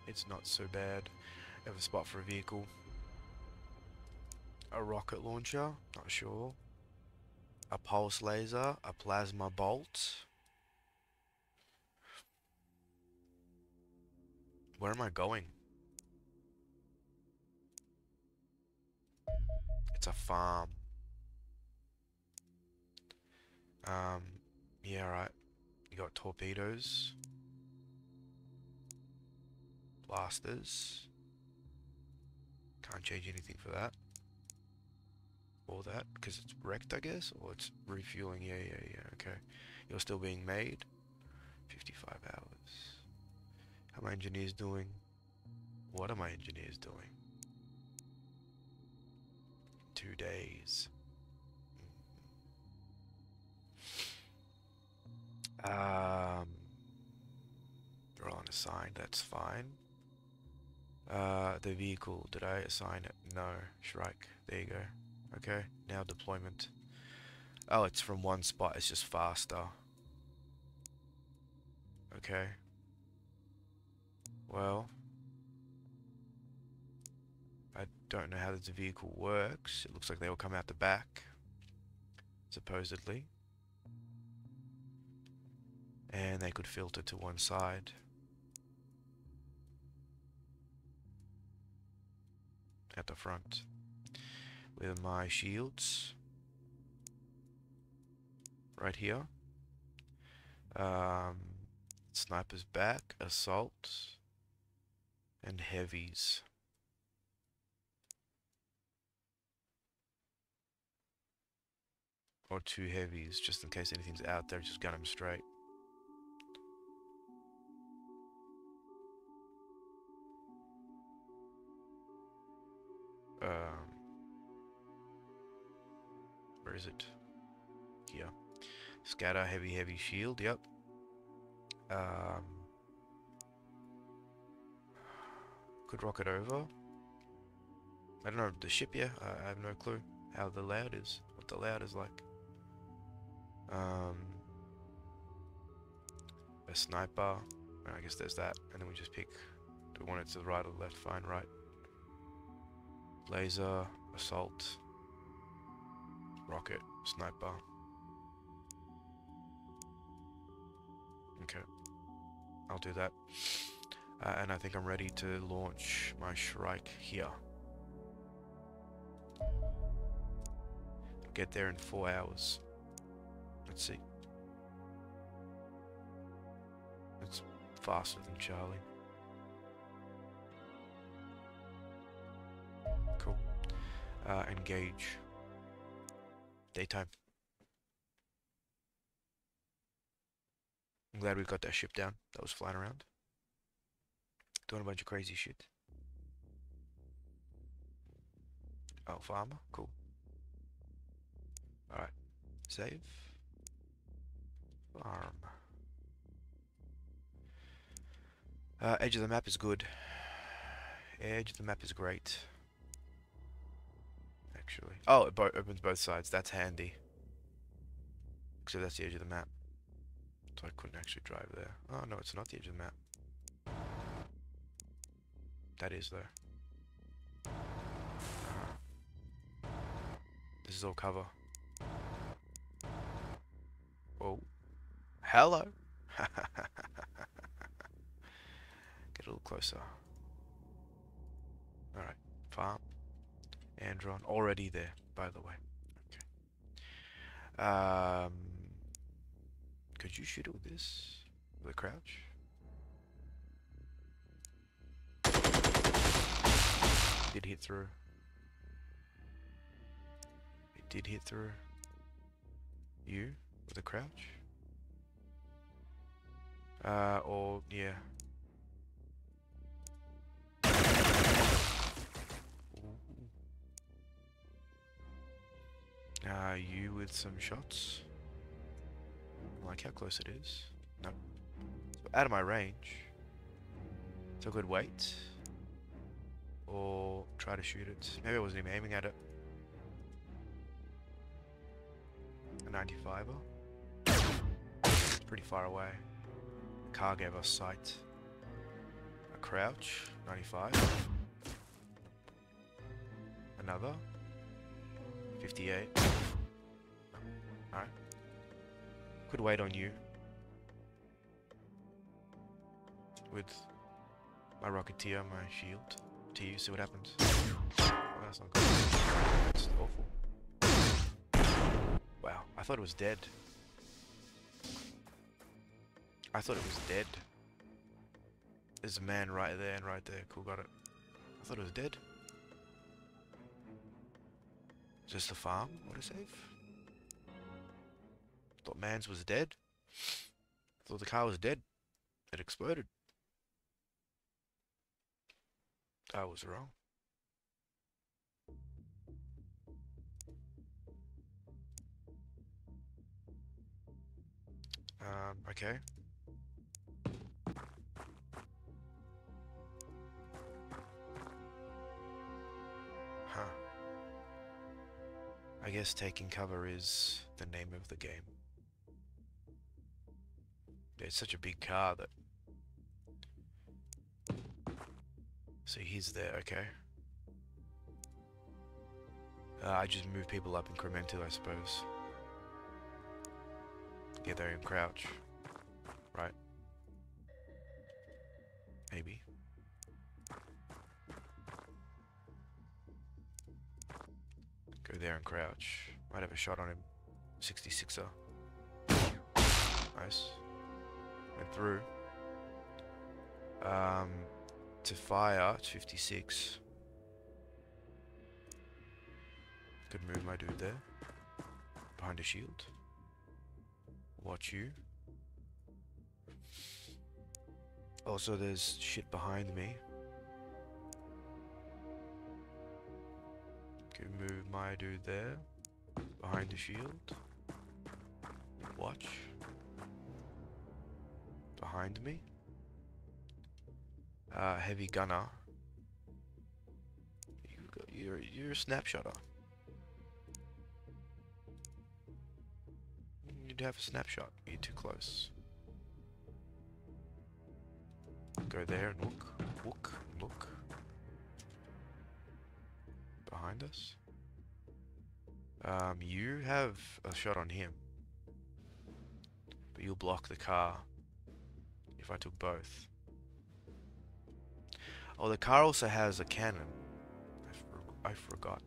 It's not so bad. Have a spot for a vehicle. A rocket launcher, not sure. A pulse laser, a plasma bolt. Where am I going? It's a farm. Um, yeah, right. You got torpedoes. Blasters. Can't change anything for that. Or that, because it's wrecked, I guess? Or it's refueling, yeah, yeah, yeah, okay. You're still being made. 55 hours. How my engineers doing? What are my engineers doing? Two days. Um, they're all unassigned, that's fine. Uh, the vehicle, did I assign it? No, Shrike, there you go. Okay, now deployment. Oh, it's from one spot, it's just faster. Okay. Well, I don't know how this vehicle works. It looks like they will come out the back, supposedly. And they could filter to one side. At the front. With my shields. Right here. Um, sniper's back, assault, and heavies. Or two heavies, just in case anything's out there, just gun them straight. Um, where is it? Here. Scatter, heavy, heavy shield, yep. Um, could rocket over. I don't know, the ship, yeah? I, I have no clue how the layout is, what the layout is like. Um, a sniper, I guess there's that, and then we just pick, do we want it to the right or the left? Fine, right. Laser, assault, rocket, sniper. Okay, I'll do that. Uh, and I think I'm ready to launch my Shrike here. I'll get there in four hours. Let's see. It's faster than Charlie. Uh, engage. Daytime. I'm glad we got that ship down that was flying around. Doing a bunch of crazy shit. Oh, farmer. Cool. Alright. Save. Farm. Uh, edge of the map is good. Edge of the map is great. Actually. Oh, it opens both sides. That's handy. So that's the edge of the map. So I couldn't actually drive there. Oh, no, it's not the edge of the map. That is, though. Uh, this is all cover. Oh. Hello! Get a little closer. Alright, farm. Andron, already there, by the way. Okay. Um, could you shoot it with this? With a crouch? Did hit through. It did hit through. You? With a crouch? Uh, or, yeah. Uh, you with some shots? Like how close it is. No. So out of my range. So good wait. Or try to shoot it. Maybe I wasn't even aiming at it. A 95er. It's pretty far away. The car gave us sight. A crouch. 95. Another. 58. Alright. Could wait on you. With my Rocketeer, my shield. To you, see what happens. Oh, that's not good. That's awful. Wow, I thought it was dead. I thought it was dead. There's a man right there and right there. Cool, got it. I thought it was dead. Is this the farm? What a save. Thought man's was dead. Thought the car was dead. It exploded. I was wrong. Um, okay. I guess taking cover is the name of the game. It's such a big car that... So he's there, okay. Uh, I just move people up incrementally, I suppose. Get there and crouch. Right. Maybe. There and crouch. Might have a shot on him. 66er. Nice. Went through. Um, to fire, 56. Good move, my dude there. Behind a shield. Watch you. Also, there's shit behind me. Move, my dude there. Behind the shield. Watch. Behind me. Uh, heavy gunner. You got, you're, you're a snapshotter. You'd have a snapshot. You're too close. Go there and look. Look. Look. Behind us. Um, you have a shot on him. But you'll block the car. If I took both. Oh, the car also has a cannon. I, for I forgot.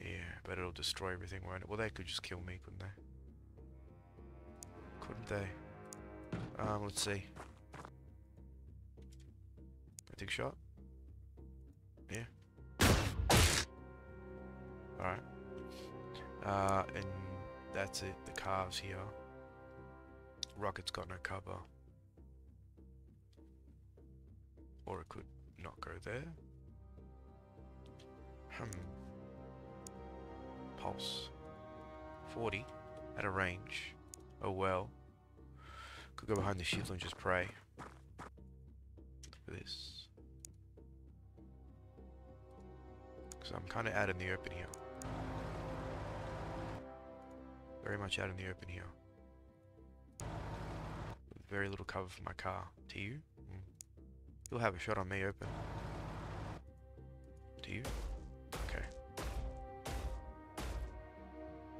Yeah, but it'll destroy everything, won't it? Well, they could just kill me, couldn't they? Couldn't they? Um, let's see. I take shot. Yeah. Alright. Uh, and that's it. The car's here. Rocket's got no cover. Or it could not go there. Hmm. Pulse. 40. At a range. Oh well. Could go behind the shield and just pray. For this. Because I'm kind of out in the open here. Very much out in the open here. With very little cover for my car. To you? Mm. You'll have a shot on me open. To you? Okay.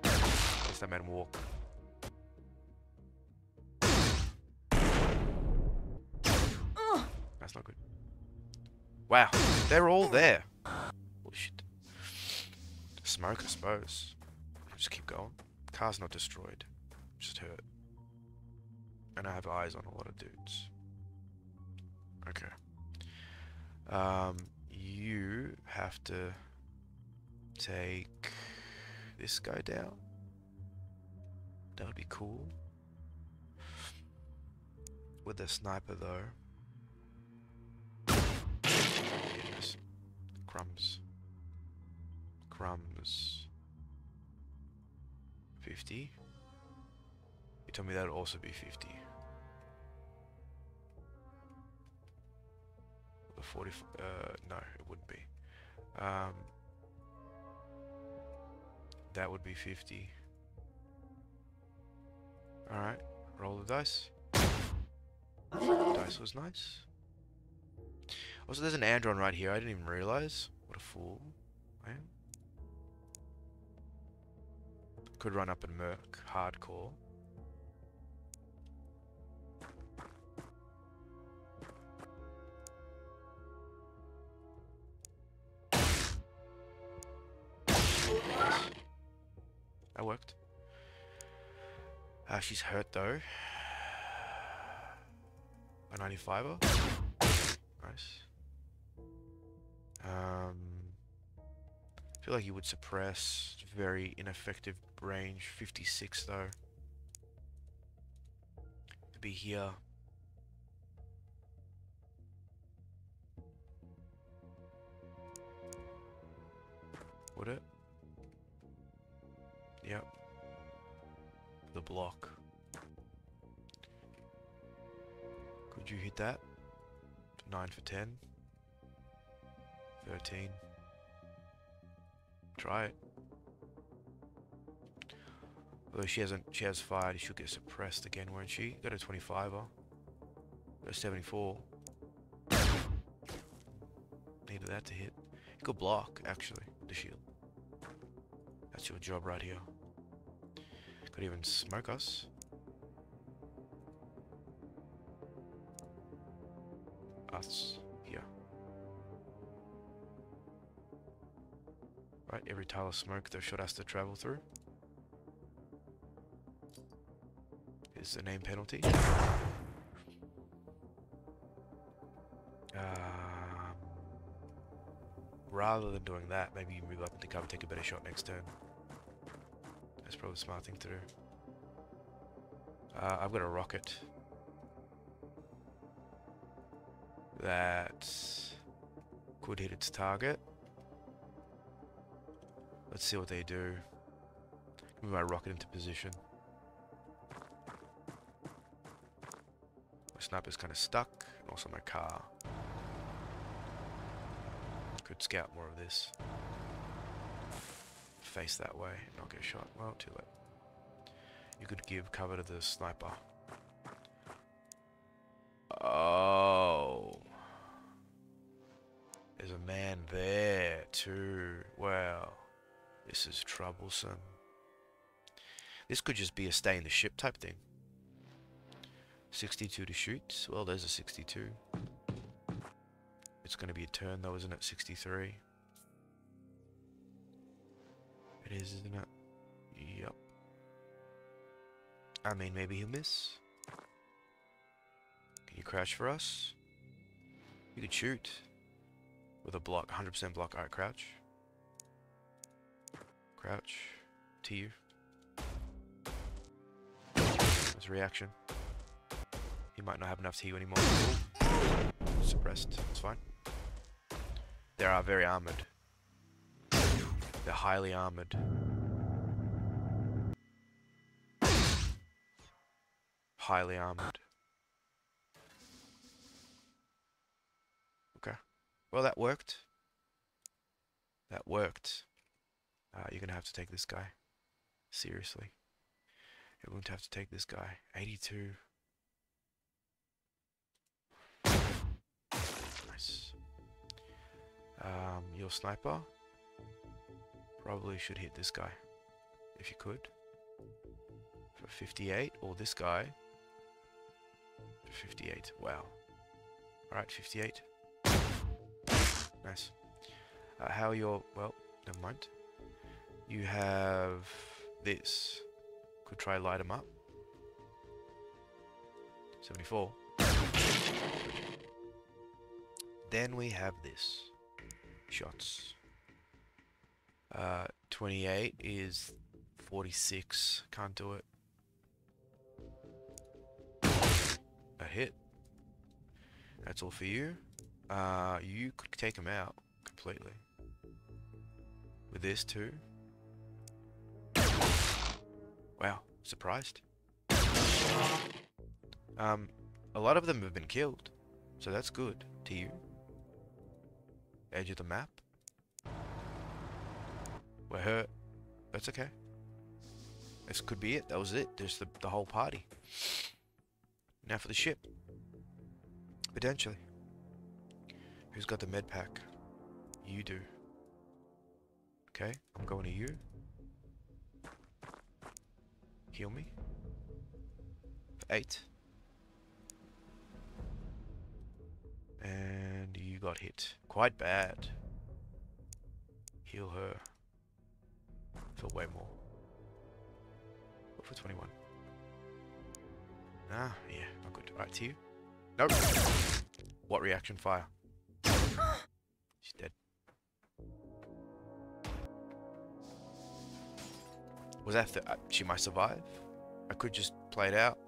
At least I made him walk. That's not good. Wow, they're all there. Holy shit. Smoke, I suppose. Just keep going. Car's not destroyed. Just hurt. And I have eyes on a lot of dudes. Okay. Um, you have to take this guy down. That would be cool. With a sniper though. Crumbs. Crumbs. 50. You told me that would also be 50. The 40. Uh, no, it wouldn't be. Um, that would be 50. Alright, roll the dice. Dice was nice. Also, there's an Andron right here. I didn't even realize. What a fool I am. Could run up and merc hardcore. That worked. Ah, she's hurt though. A 95er. Nice. Um, feel like he would suppress. Very ineffective range. 56 though. To be here. Would it? Yep. The block. Could you hit that? 9 for 10. 13. Try it. Although she hasn't, she has fired, she'll get suppressed again, won't she? Got a 25er. Got a 74. Needed that to hit. You could block, actually, the shield. That's your job right here. Could even smoke us. Us Right, every tile of smoke the shot has to travel through. Is the name penalty. Um, rather than doing that, maybe you move up into cover, take a better shot next turn. That's probably the smart thing to do. Uh, I've got a rocket. That could hit its target. Let's see what they do. Move my rocket into position. My sniper's kind of stuck, and also my car. Could scout more of this. Face that way, not get shot. Well, too late. You could give cover to the sniper. Troublesome. This could just be a stay in the ship type thing. 62 to shoot. Well, there's a 62. It's going to be a turn though, isn't it? 63. It is, isn't it? Yep. I mean, maybe he'll miss. Can you crouch for us? You could shoot. With a block, 100% block. Alright, crouch. Crouch. To you. A reaction. He might not have enough to you anymore. Suppressed. It's fine. They are very armored. They're highly armored. Highly armored. Okay. Well, that worked. That worked. Uh, you're gonna have to take this guy. Seriously. You're going to have to take this guy. 82. Nice. Um, your sniper probably should hit this guy. If you could. For 58. Or this guy. For 58. Wow. Alright, 58. Nice. Uh, how your... Well, never mind. You have this. Could try light him up. 74. Then we have this. Shots. Uh, 28 is 46. Can't do it. A hit. That's all for you. Uh, you could take him out completely. With this too. Wow, surprised. Um, a lot of them have been killed, so that's good to you. Edge of the map. We're hurt. That's okay. This could be it. That was it. There's the, the whole party. Now for the ship. Potentially. Who's got the med pack? You do. Okay, I'm going to you. Heal me. Eight. And you got hit. Quite bad. Heal her. For way more. For 21? Ah, yeah, not good. Alright, to you. Nope. What reaction fire? Was that the, uh, she might survive? I could just play it out.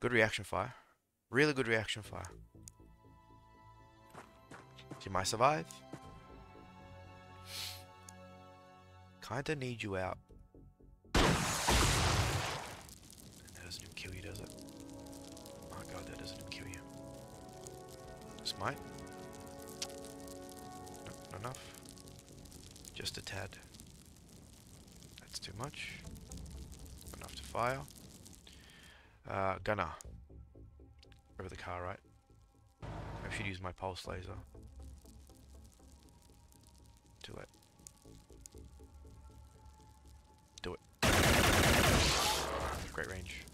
Good reaction fire. Really good reaction fire. She might survive. Kinda need you out. That doesn't even kill you, does it? Oh my god, that doesn't even kill you. This might. not enough. Just a tad. Too much. Enough to fire. Uh, gunner. Over the car, right? I should use my pulse laser. Too late. Do it. Great range.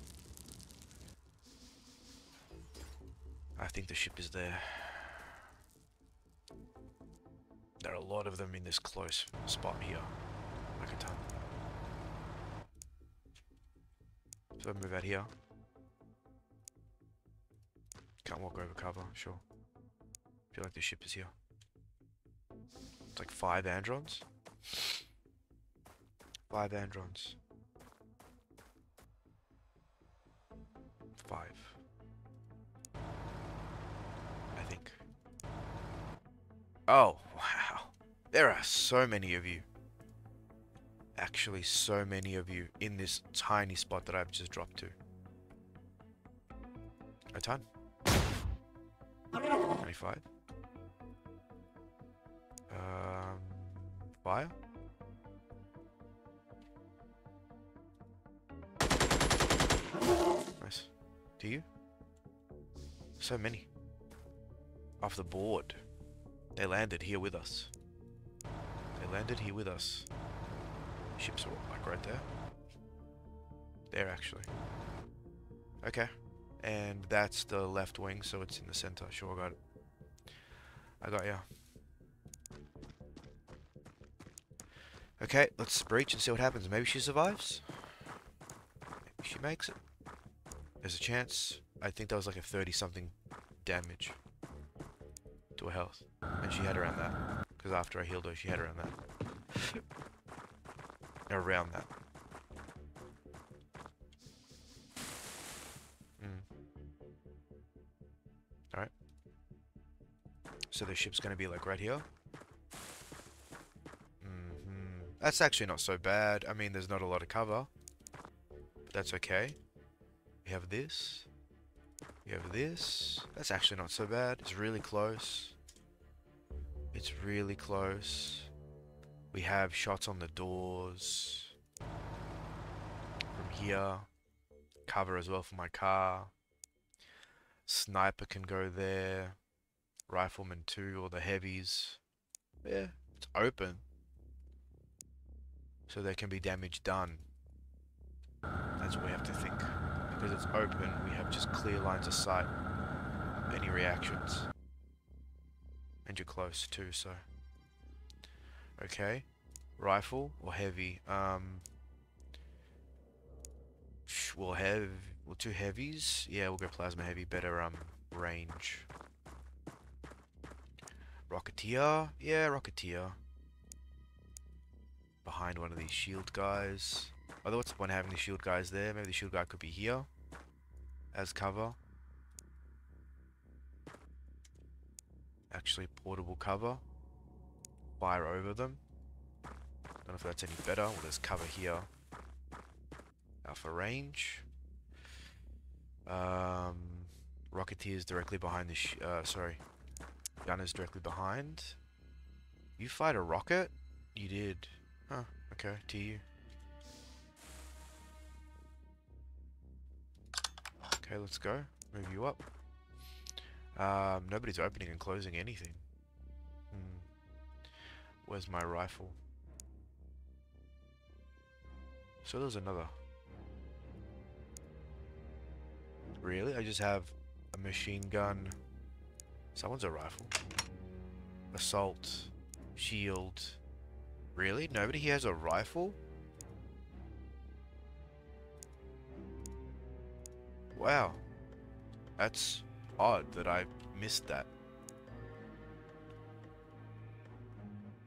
I think the ship is there. There are a lot of them in this close spot here. Like a ton. So I move out here. Can't walk over cover, sure. Feel like the ship is here. It's like five androns. Five androns. Five. I think. Oh, wow. There are so many of you. Actually, so many of you in this tiny spot that I've just dropped to. A ton. 25. Um, fire? Nice. Do you? So many. Off the board. They landed here with us. They landed here with us. Ships are like right there. There actually. Okay. And that's the left wing, so it's in the center. Sure, I got it. I got ya. Okay, let's breach and see what happens. Maybe she survives? Maybe she makes it. There's a chance. I think that was like a 30-something damage to her health. And she had around that. Because after I healed her, she had around that. around that. Mm. Alright. So the ship's gonna be like right here. Mm-hmm. That's actually not so bad. I mean, there's not a lot of cover. But that's okay. We have this. We have this. That's actually not so bad. It's really close. It's really close. We have shots on the doors. From here. Cover as well for my car. Sniper can go there. Rifleman 2 or the heavies. Yeah, it's open. So there can be damage done. That's what we have to think. Because it's open, we have just clear lines of sight. Any reactions. And you're close too, so. Okay. Rifle or heavy? Um. We'll have. Well, two heavies. Yeah, we'll go plasma heavy. Better um range. Rocketeer. Yeah, Rocketeer. Behind one of these shield guys. Although what's the point having the shield guys there? Maybe the shield guy could be here. As cover. Actually, portable cover. Fire over them. Don't know if that's any better. Well, there's cover here. Alpha range. Um, Rocketeer's directly behind the sh uh, sorry. Gunner's directly behind. You fired a rocket? You did. Oh, okay, to you. Okay, let's go. Move you up. Um, nobody's opening and closing anything. Where's my rifle? So there's another. Really? I just have a machine gun. Someone's a rifle. Assault. Shield. Really? Nobody here has a rifle? Wow. That's odd that I missed that.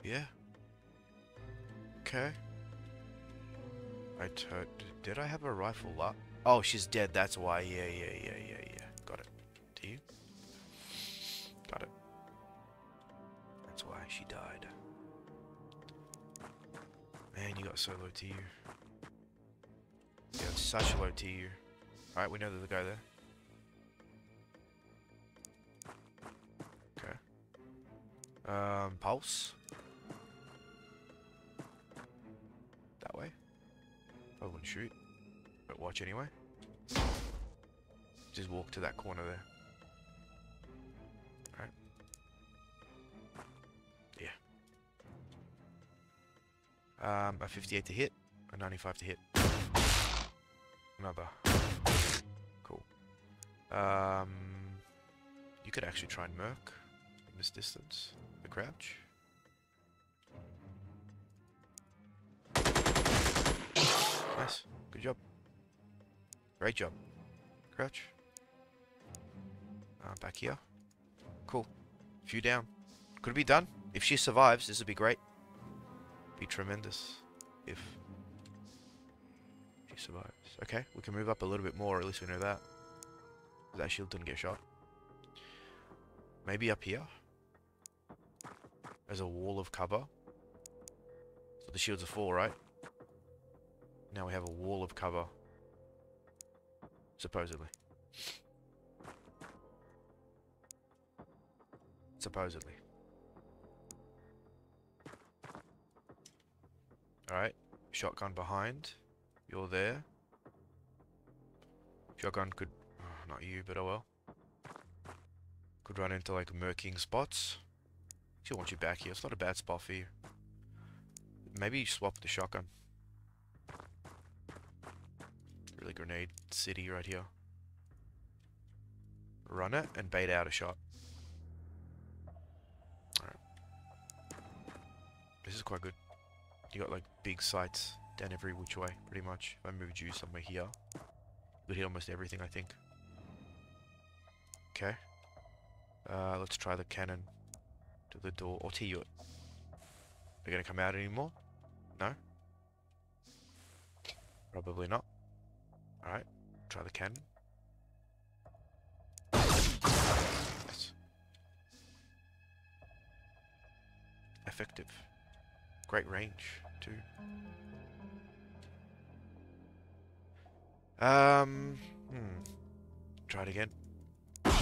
Yeah. Okay. I told. Did I have a rifle up? Oh, she's dead. That's why. Yeah, yeah, yeah, yeah, yeah. Got it. Do you? Got it. That's why she died. Man, you got so low TU. You got such low TU. Alright, we know there's a guy there. Okay. Um, pulse. Shoot. But watch anyway. Just walk to that corner there. Alright. Yeah. Um, a 58 to hit. A 95 to hit. Another. Cool. Um, you could actually try and merc in this distance. The crouch. Great job. Crouch. Uh, back here. Cool. Few down. Could it be done? If she survives, this would be great. Be tremendous. If she survives. Okay, we can move up a little bit more, at least we know that. That shield didn't get shot. Maybe up here? There's a wall of cover. So the shields are full, right? Now we have a wall of cover. Supposedly. Supposedly. Alright. Shotgun behind. You're there. Shotgun could... oh, not you, but oh well. Could run into like murking spots. She'll want you back here. It's not a bad spot for you. Maybe you swap the shotgun. Really grenade city right here. Run it and bait out a shot. Alright. This is quite good. You got like big sights down every which way, pretty much. If I moved you somewhere here, you would hit almost everything, I think. Okay. Uh, let's try the cannon to the door. Or TU it. They're gonna come out anymore? No? Probably not. Alright, try the cannon. Effective. Great range, too. Um, hmm. Try it again. I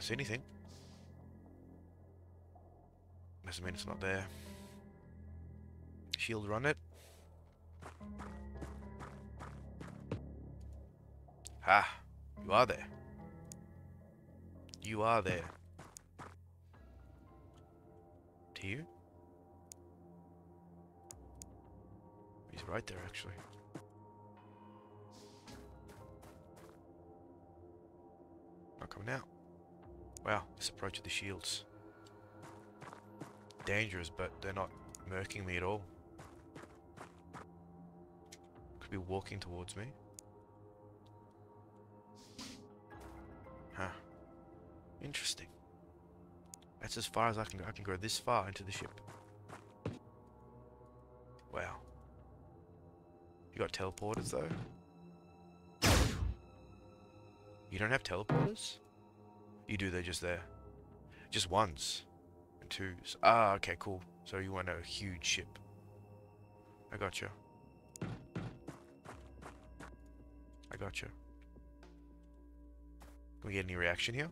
see anything. Doesn't mean it's not there. Shield run it. Ha! You are there. You are there. To you? He's right there, actually. Not coming out. Wow, this approach of the shields. Dangerous, but they're not murking me at all. Could be walking towards me. Interesting. That's as far as I can go. I can go this far into the ship. Wow. You got teleporters though? You don't have teleporters? You do, they're just there. Just ones. And twos. Ah, okay, cool. So you want a huge ship. I got gotcha. You. I gotcha. Can we get any reaction here?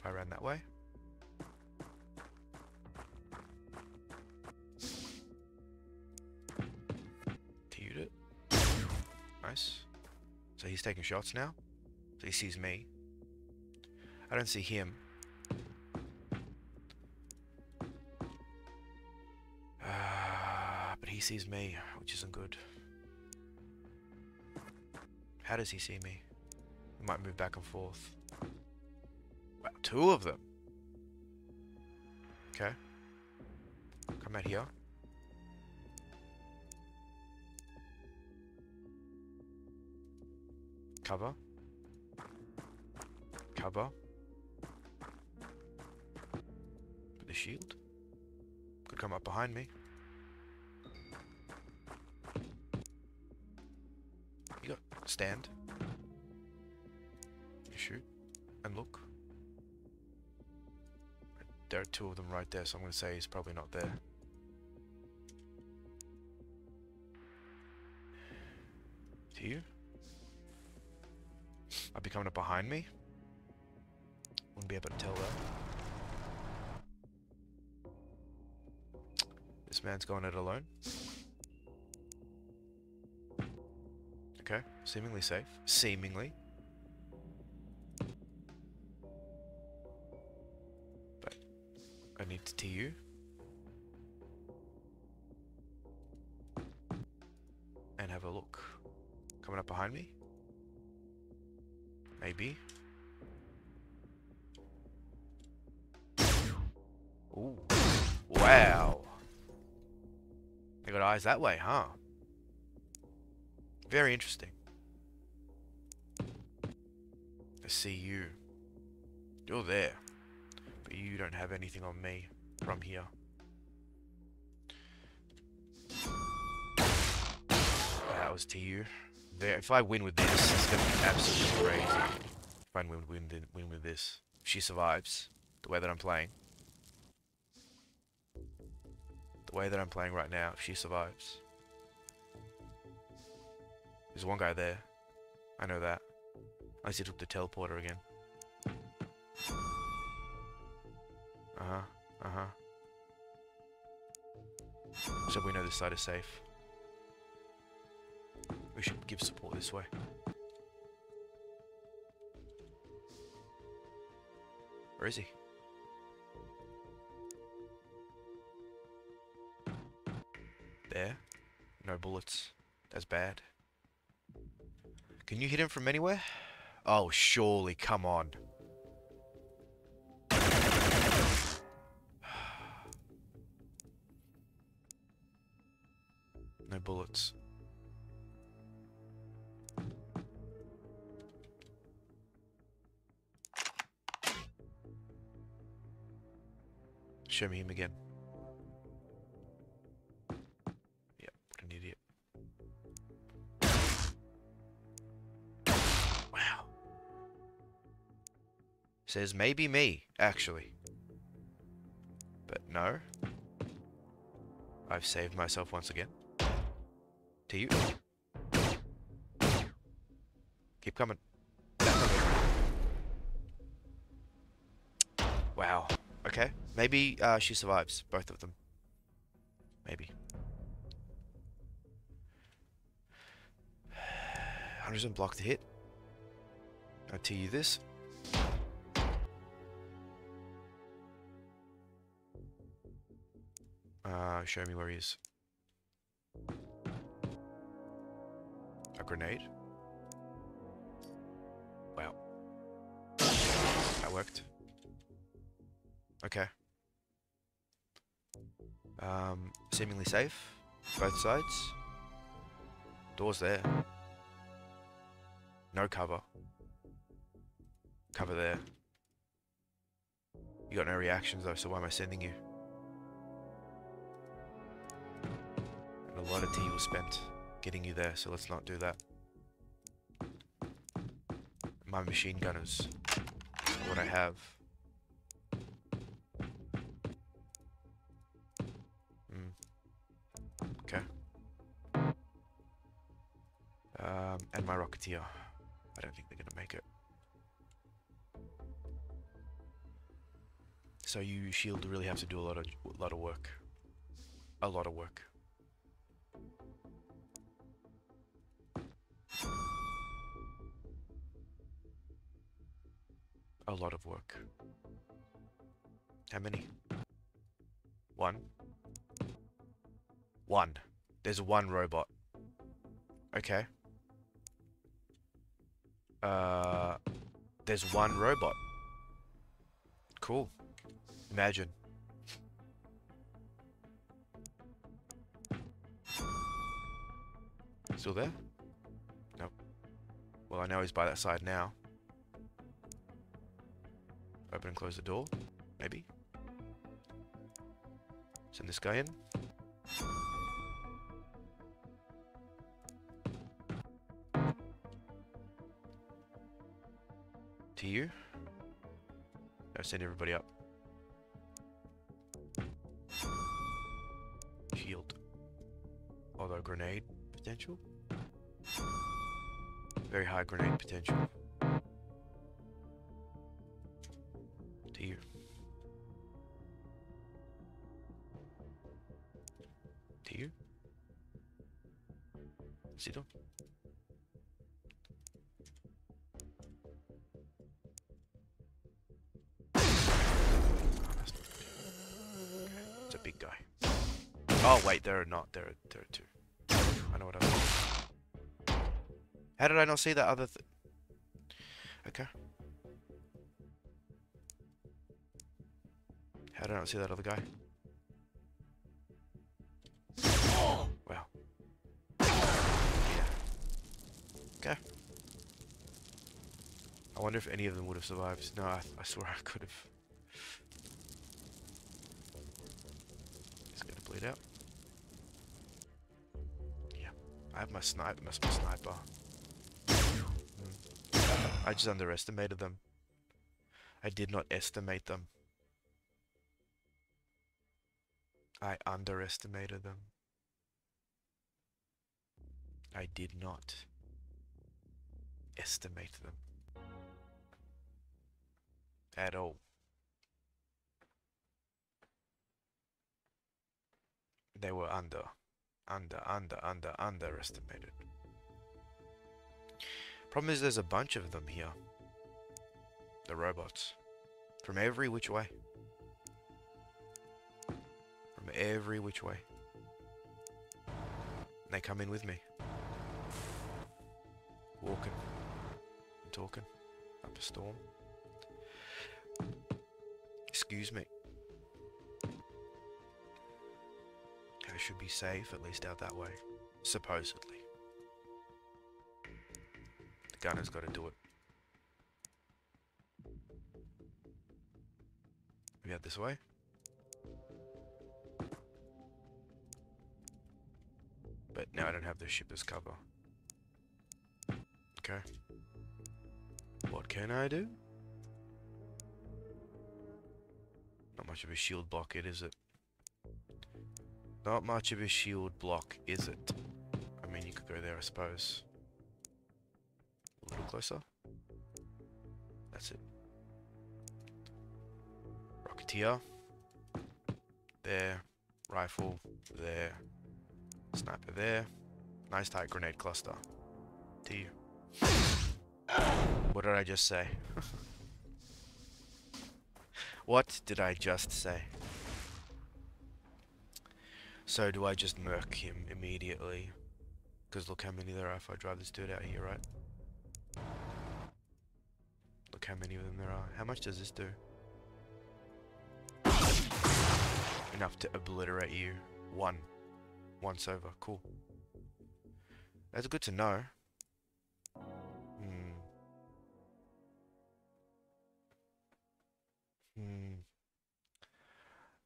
If I ran that way? T'd it. Nice. So he's taking shots now? So he sees me. I don't see him. Uh, but he sees me, which isn't good. How does he see me? We might move back and forth. Two of them. Okay. Come out here. Cover. Cover. With the shield. Could come up behind me. You got stand. You shoot and look. There are two of them right there, so I'm going to say he's probably not there. You? Are be coming up behind me? Wouldn't be able to tell that. This man's going it alone. Okay, seemingly safe. Seemingly. To TU. And have a look. Coming up behind me? Maybe. Ooh. Wow. They got eyes that way, huh? Very interesting. I see you. You're there. But you don't have anything on me from here. That was to you. There, if I win with this, it's gonna be absolutely crazy. If I win, win, win with this. If she survives, the way that I'm playing. The way that I'm playing right now, if she survives. There's one guy there. I know that. Unless he took the teleporter again. Uh-huh. Uh-huh. So we know this side is safe. We should give support this way. Where is he? There. No bullets. That's bad. Can you hit him from anywhere? Oh, surely, come on. Bullets. Show me him again. Yep, what an idiot. Wow. Says maybe me, actually. But no. I've saved myself once again. To you. Keep coming. Wow. Okay. Maybe uh, she survives. Both of them. Maybe. 100% block to hit. I tell you this. Uh, show me where he is. Grenade. Wow. That worked. Okay. Um, seemingly safe. Both sides. Doors there. No cover. Cover there. You got no reactions though, so why am I sending you? And a lot of tea was spent getting you there, so let's not do that. My machine gun is what I have. Mm. Okay. Um, and my Rocketeer. I don't think they're gonna make it. So you shield really have to do a lot of a lot of work. A lot of work. A lot of work. How many? One. One. There's one robot. Okay. Uh, there's one robot. Cool. Imagine. Still there? Well, I know he's by that side now. Open and close the door. Maybe. Send this guy in. To you. Now send everybody up. Shield. Although grenade potential. Very high grenade potential. To you. See them? It's a big guy. Oh wait, there are not. There are there are two. How did I not see that other? Th okay. How did I not see that other guy? Wow. Yeah. Okay. I wonder if any of them would have survived. No, I, I swear I could have. He's gonna bleed out. Yeah. I have my sniper. My sniper. I just underestimated them. I did not estimate them. I underestimated them. I did not estimate them at all. They were under, under, under, under, underestimated. Problem is there's a bunch of them here. The robots. From every which way. From every which way. And they come in with me. Walking. Talking. Up a storm. Excuse me. I should be safe, at least out that way. Supposedly. Gunner's got to do it. We out this way? But now I don't have the ship as cover. Okay. What can I do? Not much of a shield block, it is it? Not much of a shield block, is it? I mean, you could go there, I suppose. A little closer. That's it. Rocketeer. There. Rifle. There. Sniper there. Nice tight grenade cluster. To you. What did I just say? what did I just say? So do I just murk him immediately? Because look how many there are if I drive this dude out here, right? How many of them there are. How much does this do? Enough to obliterate you. One. Once over. Cool. That's good to know. Hmm.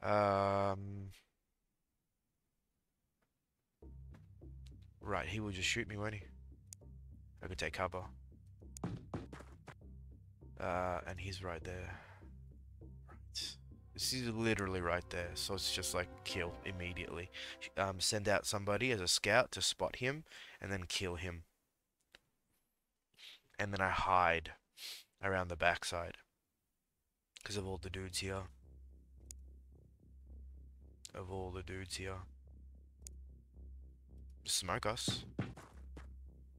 Hmm. Um. Right, he will just shoot me, won't he? I could take cover. Uh, and he's right there. Right. This is literally right there, so it's just like kill immediately. Um, send out somebody as a scout to spot him, and then kill him. And then I hide around the backside. Because of all the dudes here. Of all the dudes here. Smoke us.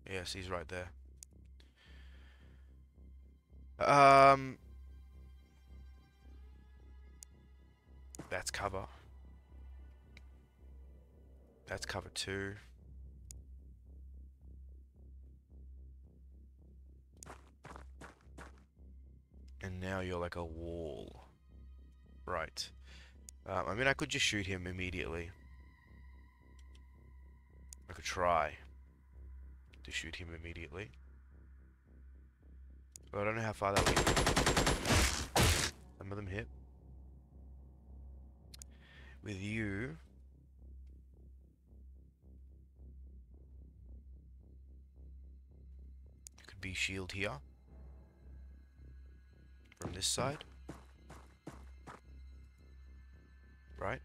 Yes, he's right there. Um, that's cover. That's cover two. And now you're like a wall. Right. Um, I mean, I could just shoot him immediately. I could try to shoot him immediately. But I don't know how far that will Some of them hit. With you... Could be shield here. From this side. Right?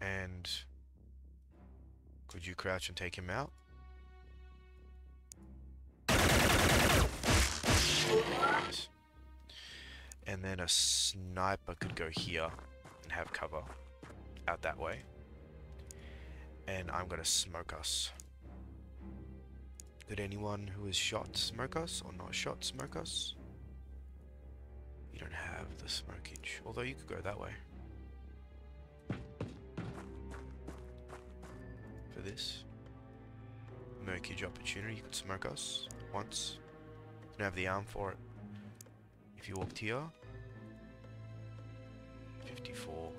And could you crouch and take him out? And then a sniper could go here and have cover out that way. And I'm gonna smoke us. Could anyone who is shot smoke us or not shot smoke us? You don't have the smokage, although you could go that way. For this. Merkage opportunity, you could smoke us once. Don't have the arm for it. If you walked here. 54.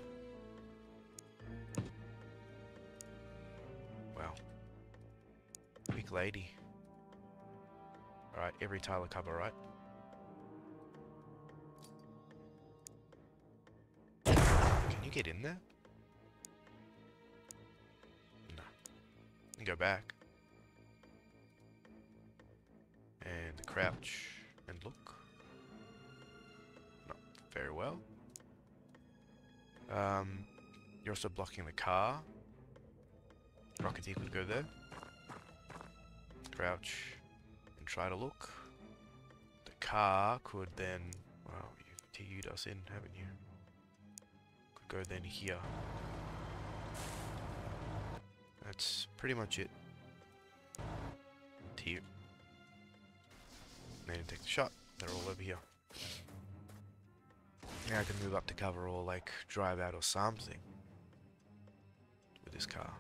Wow. Weak lady. Alright, every Tyler cover, right? Can you get in there? No. Go back. And crouch and look. Very well. Um, you're also blocking the car. Rocketeer could go there. Crouch and try to look. The car could then, well, you've TU'd us in, haven't you? Could go then here. That's pretty much it. TU. Made him take the shot. They're all over here. Now I can move up to cover or like drive out or something with this car.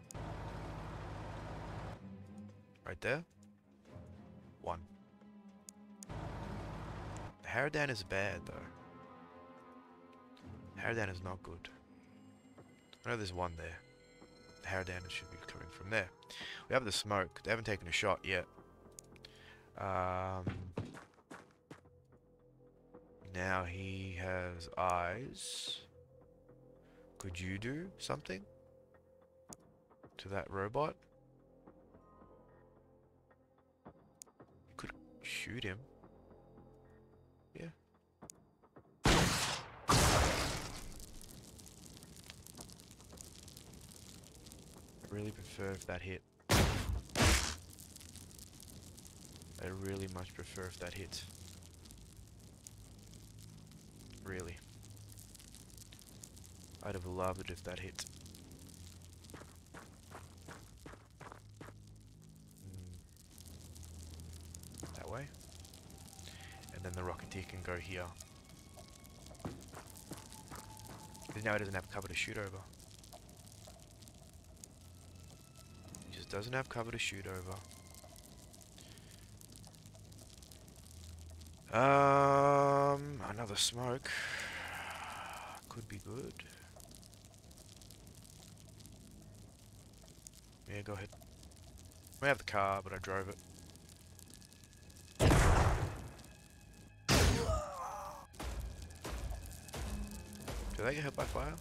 Right there. One. The Harridan is bad though. Harridan is not good. I know there's one there. The Harridan should be coming from there. We have the smoke. They haven't taken a shot yet. Um, now he has eyes. Could you do something to that robot? You could shoot him. Yeah. I really prefer if that hit. I really much prefer if that hit. Really. I'd have loved it if that hit. Mm. That way. And then the Rocketeer can go here. Because now he doesn't have cover to shoot over. He just doesn't have cover to shoot over. Um, another smoke. Could be good. Yeah, go ahead. We have the car, but I drove it. Do they get hit by fire?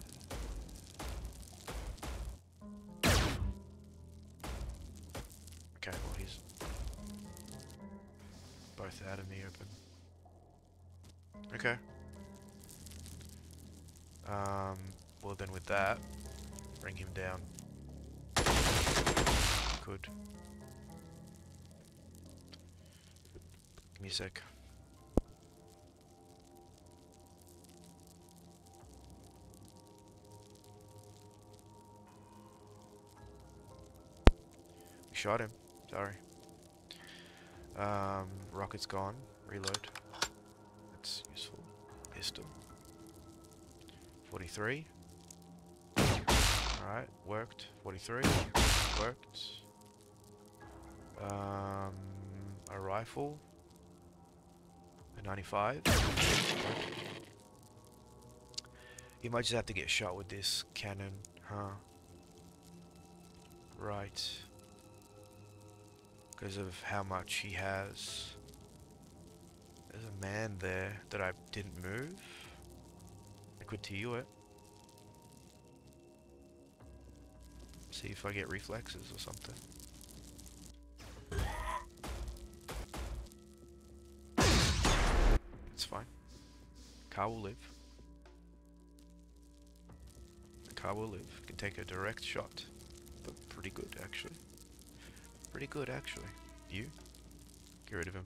We shot him. Sorry. Um, rocket's gone. Reload. That's useful. Pistol. 43. Alright, worked. 43. Worked. Um, a rifle. A 95. You might just have to get shot with this cannon, huh? Right. Because of how much he has. There's a man there that I didn't move. I could TU it. See if I get reflexes or something. Car will live. The car will live. Can take a direct shot. But pretty good actually. Pretty good actually. You? Get rid of him.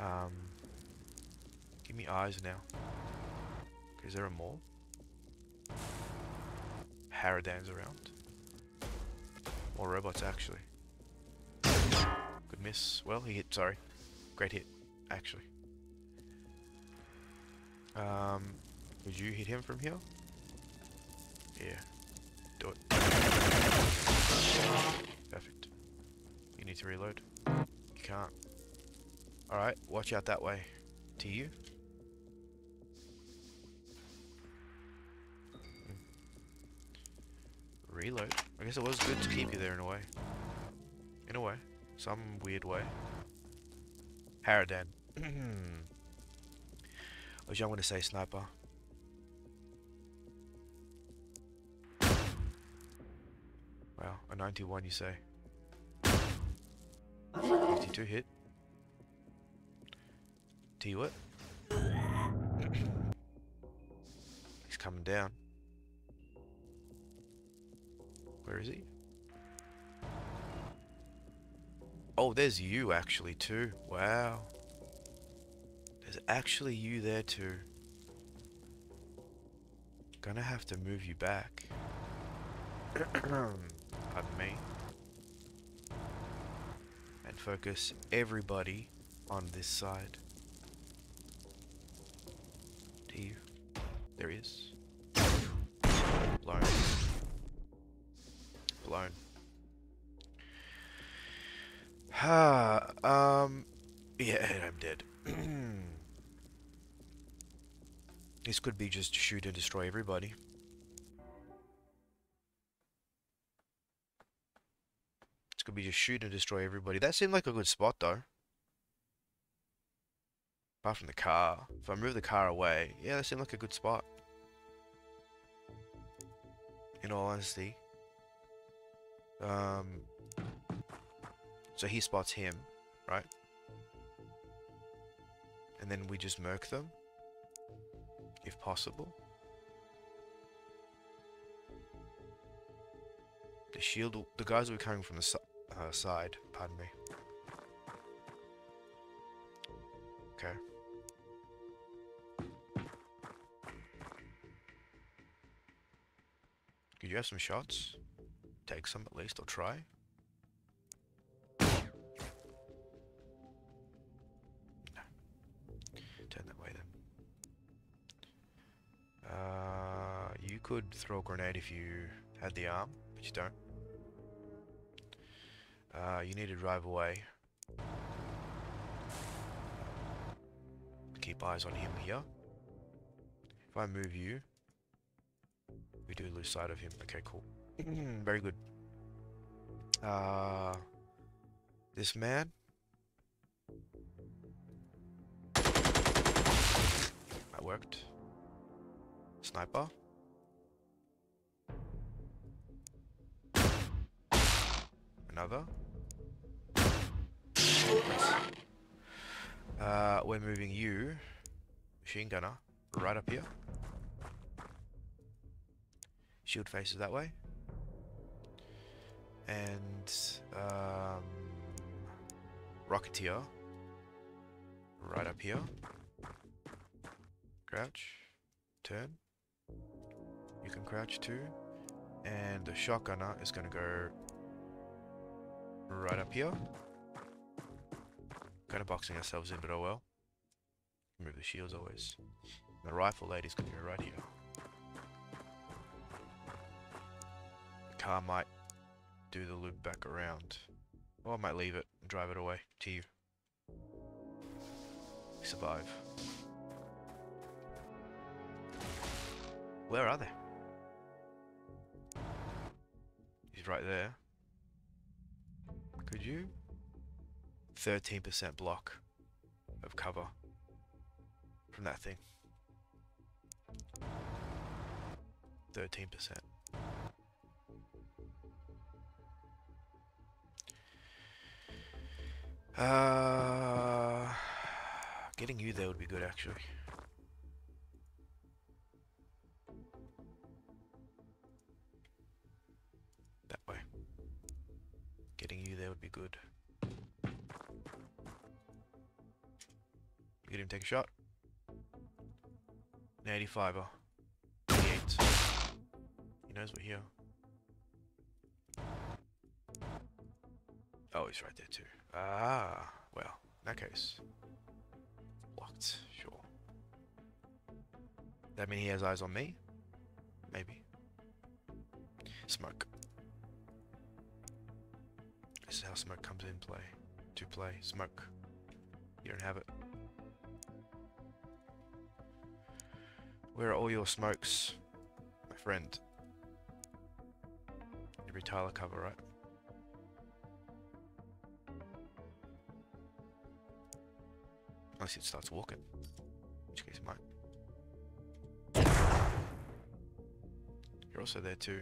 Um, give me eyes now. Is there a more? Harridan's around. More robots actually. Good miss. Well, he hit. Sorry, great hit, actually. Um, would you hit him from here? Yeah. Do it. Perfect. You need to reload. You can't. Alright, watch out that way. To you. Reload. I guess it was good to keep you there in a way. In a way. Some weird way. Harridan. Which I'm going to say sniper. Wow, a 91 you say. 52 hit. T what? He's coming down. Where is he? Oh, there's you actually too. Wow. There's actually you there too. Gonna have to move you back. Pardon me. And focus everybody on this side. You. There he is. Blown. Blown. Ha, um, yeah, I'm dead. this could be just shoot and destroy everybody. This could be just shoot and destroy everybody. That seemed like a good spot though. Apart from the car. If I move the car away, yeah, that seemed like a good spot. In all honesty. Um, so he spots him, right? And then we just murk them, if possible. The shield, the guys be coming from the si uh, side, pardon me. Okay. Could you have some shots? Take some at least, or try? Uh, you could throw a grenade if you had the arm, but you don't. Uh, you need to drive away. Keep eyes on him here. If I move you, we do lose sight of him. Okay, cool. Very good. Uh, this man. That worked. Sniper. Another. Uh, we're moving you, machine gunner, right up here. Shield faces that way. And, um, Rocketeer, right up here. Crouch, turn. You can crouch too. And the shotgunner is going to go right up here. Kind of boxing ourselves in, but oh well. Move the shields always. And the rifle lady's going to go right here. The car might do the loop back around. Or I might leave it and drive it away to you. Survive. Where are they? Right there. Could you? 13% block of cover from that thing. 13%. Uh, getting you there would be good actually. There would be good. Get him take a shot. An 85er. 88. He knows we're here. Oh, he's right there too. Ah, well, in that case. Blocked, sure. That mean he has eyes on me? Maybe. Smoke. This is how smoke comes in play. To play. Smoke. You don't have it. Where are all your smokes, my friend? Every Tyler cover, right? Unless it starts walking. In which case it might. You're also there too.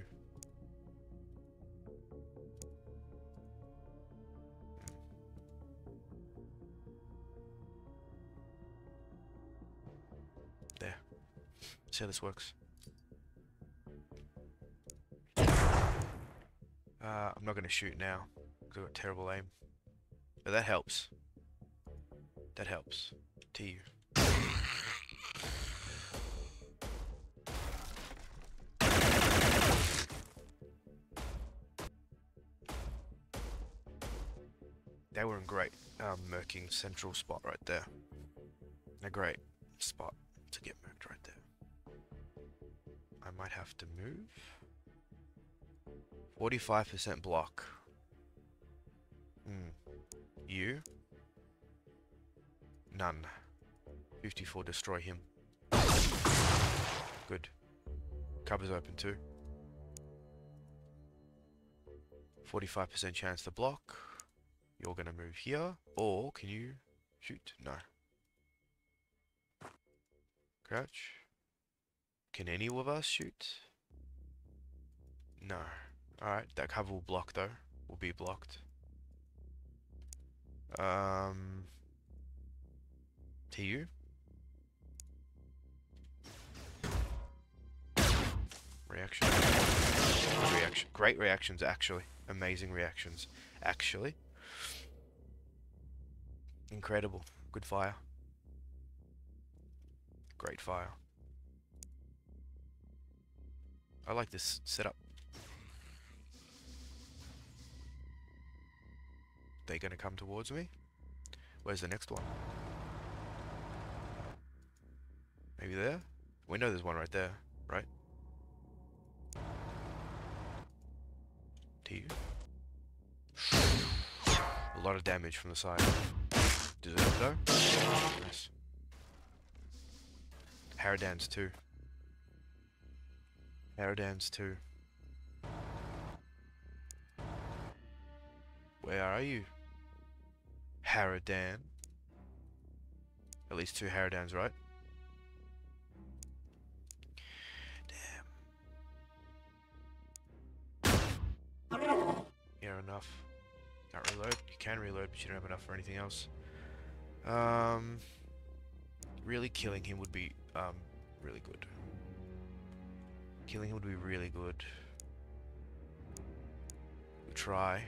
See how this works. Uh, I'm not going to shoot now, because I've got terrible aim. But that helps. That helps. To you. They were in great um, murking central spot right there. A great spot might have to move. 45% block. Hmm. You? None. 54 destroy him. Good. Cover's open too. 45% chance to block. You're gonna move here. Or can you shoot? No. Crouch. Can any of us shoot? No. Alright, that cover will block though. Will be blocked. Um to you. Reaction. Reaction. Great reactions, actually. Amazing reactions, actually. Incredible. Good fire. Great fire. I like this setup. They're gonna come towards me? Where's the next one? Maybe there? We know there's one right there, right? To you. A lot of damage from the side. Deserved though. Nice. Harridans too. Harridans too. Where are you? Harridan. At least two Harridans, right? Damn. Yeah, enough. Can't reload. You can reload, but you don't have enough for anything else. Um, really killing him would be um really good. Killing him would be really good. We'll try.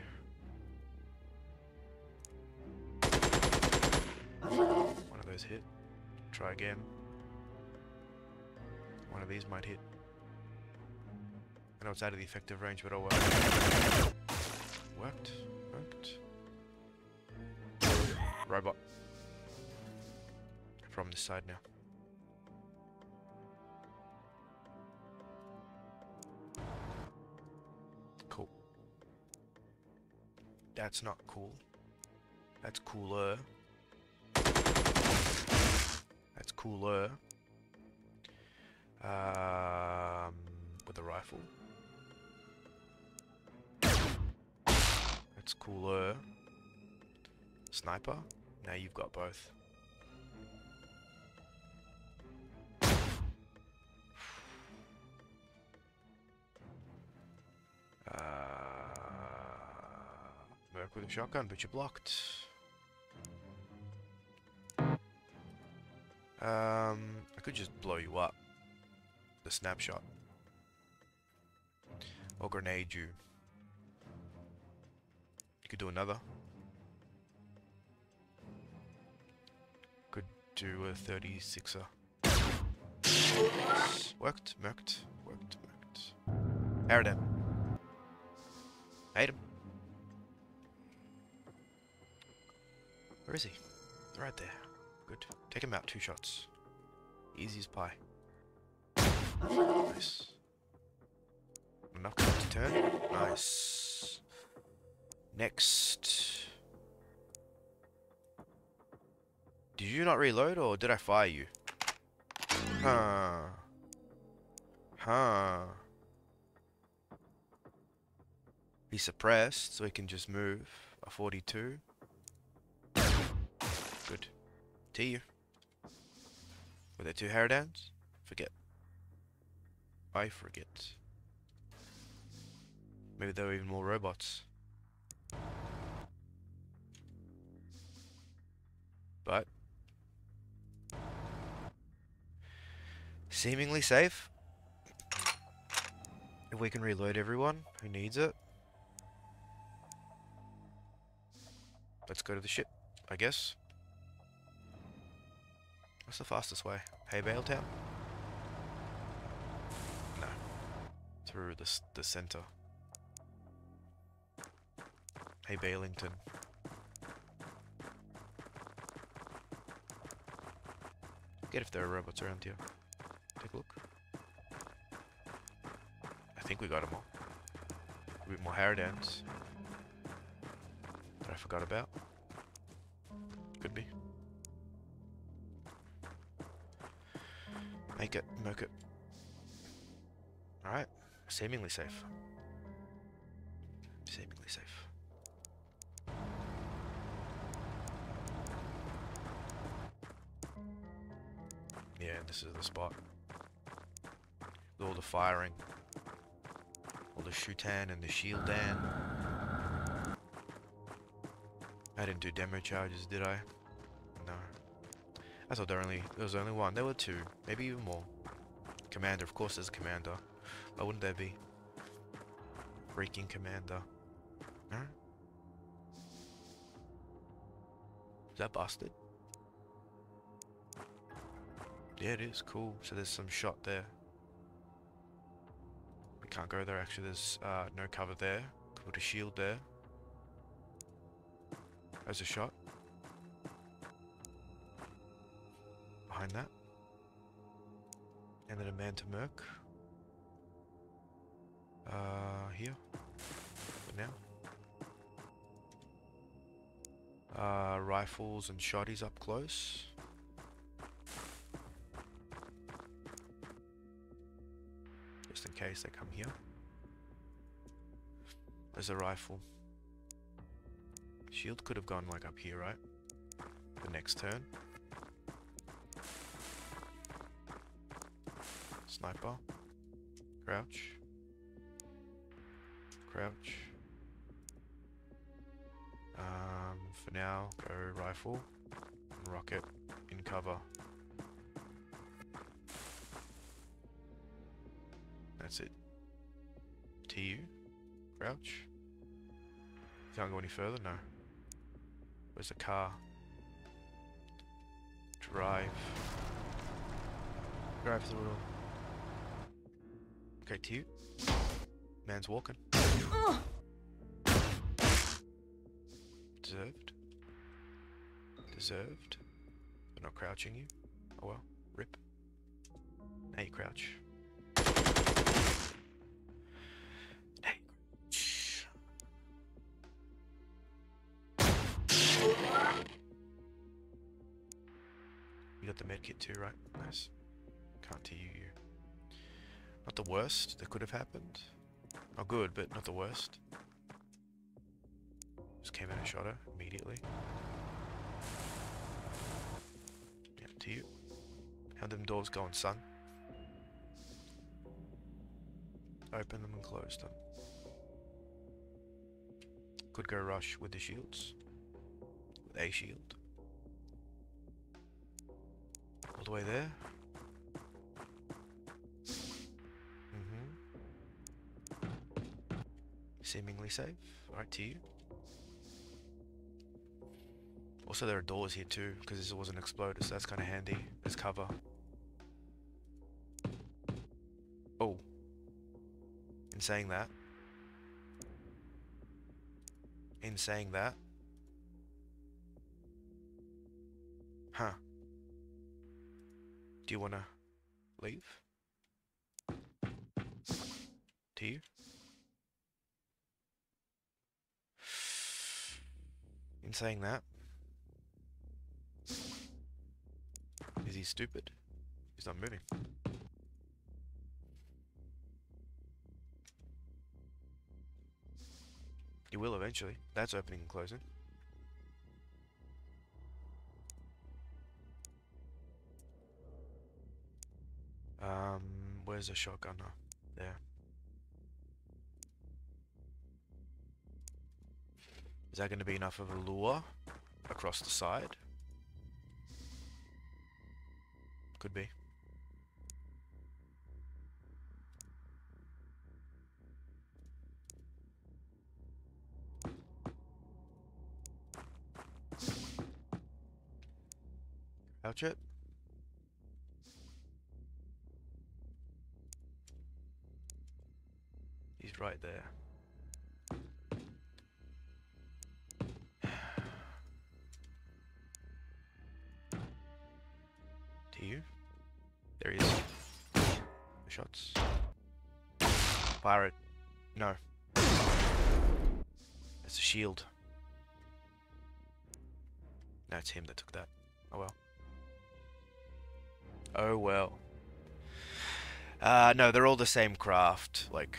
One of those hit. Try again. One of these might hit. I know it's out of the effective range, but oh it'll work. Worked. Worked. Robot. From this side now. That's not cool. That's cooler. That's cooler. Um, with a rifle. That's cooler. Sniper. Now you've got both. With a shotgun, but you're blocked. Um, I could just blow you up. The snapshot. Or grenade you. You could do another. Could do a 36er. Worked, merked, worked, merked. Aerodam. Ate him. Where is he? Right there. Good. Take him out, two shots. Easy as pie. Nice. Enough to turn. Nice. Next. Did you not reload or did I fire you? Huh. Huh. He's suppressed, so he can just move. A 42. To you. Were there two Harridans? Forget. I forget. Maybe there were even more robots. But seemingly safe. If we can reload everyone who needs it. Let's go to the ship, I guess. What's the fastest way? Hay Bale Town? No. Through the, the center. Hey Balington. Get if there are robots around here. Take a look. I think we got them all. A bit more Harridans. That I forgot about. Could be. Make it, make it. Alright, seemingly safe. Seemingly safe. Yeah, this is the spot. With all the firing. All the Shutan and the Shieldan. I didn't do demo charges, did I? No. I thought there only there was only one. There were two, maybe even more. Commander, of course there's a commander. Why wouldn't there be? freaking commander. No? Is that busted? Yeah, it is. Cool. So there's some shot there. We can't go there. Actually, there's uh, no cover there. Could put a shield there. There's a shot. Behind that. And then a man to Merc. Uh, here. For now. Uh, rifles and shotties up close. Just in case they come here. There's a rifle. Shield could have gone like up here, right? The next turn. Sniper. Crouch. Crouch. Um, for now, go rifle. And rocket in cover. That's it. TU. Crouch. Can't go any further? No. Where's the car? Drive. Drive through. Okay, TU. Man's walking. Deserved. Deserved. Not crouching you. Oh well. Rip. Now you crouch. Now you. You got the medkit too, right? Nice. Can't TU you. Not the worst that could have happened. Not good, but not the worst. Just came in and shot her immediately. Yeah, to you. How them doors going, son? Open them and close them. Could go rush with the shields. With a shield. All the way there. Seemingly safe. Alright to you. Also there are doors here too, because this wasn't exploded, so that's kind of handy as cover. Oh. In saying that. In saying that. Huh. Do you want to leave? To you? In saying that. Is he stupid? He's not moving. He will eventually. That's opening and closing. Um, where's the shotgunner? Is that going to be enough of a lure across the side? Could be. Ouch it. He's right there. You. There he is. The shots. Fire it. No. It's a shield. No, it's him that took that. Oh well. Oh well. Uh, no, they're all the same craft. Like,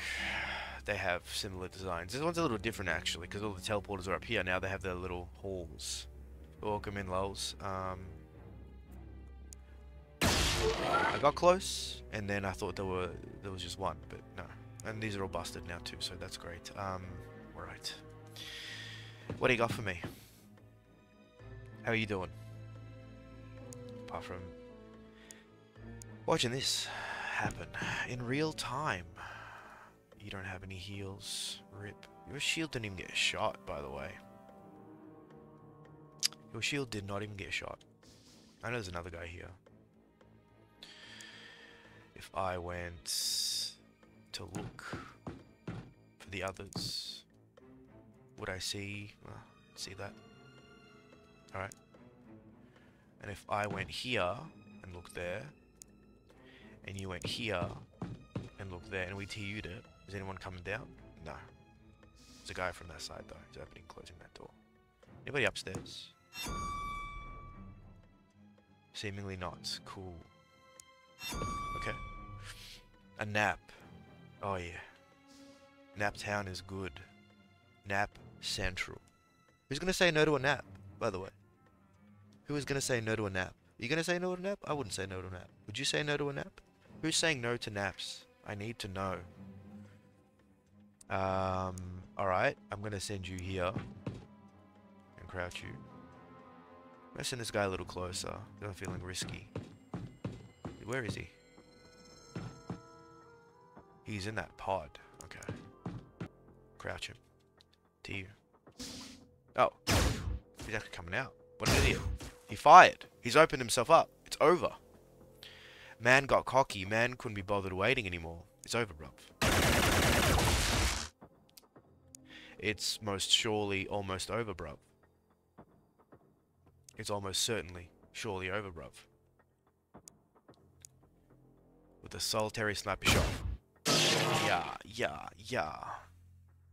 they have similar designs. This one's a little different actually, because all the teleporters are up here. Now they have their little halls. Welcome in, lols. Um, I got close, and then I thought there were there was just one, but no. And these are all busted now too, so that's great. Um. What do you got for me? How are you doing? Apart from watching this happen in real time. you don't have any heals. Rip. Your shield didn't even get a shot, by the way. Your shield did not even get a shot. I know there's another guy here. If I went to look for the others, would I see see that? Alright. And if I went here and looked there, and you went here and looked there, and we TU'd it, is anyone coming down? No. There's a guy from that side though. He's opening closing that door. Anybody upstairs? Seemingly not. Cool. Okay. A nap. Oh yeah. Nap Town is good. Nap Central. Who's gonna say no to a nap, by the way? Who is gonna say no to a nap? Are you gonna say no to a nap? I wouldn't say no to a nap. Would you say no to a nap? Who's saying no to naps? I need to know. Um, alright. I'm gonna send you here. And crouch you. I'm gonna send this guy a little closer. I'm feeling risky. Where is he? He's in that pod. Okay. Crouch him. To you. Oh. He's actually coming out. What an idiot. He fired. He's opened himself up. It's over. Man got cocky. Man couldn't be bothered waiting anymore. It's over, bruv. It's most surely almost over, bruv. It's almost certainly surely over, bruv. With a solitary sniper shot. Yeah, yeah, yeah.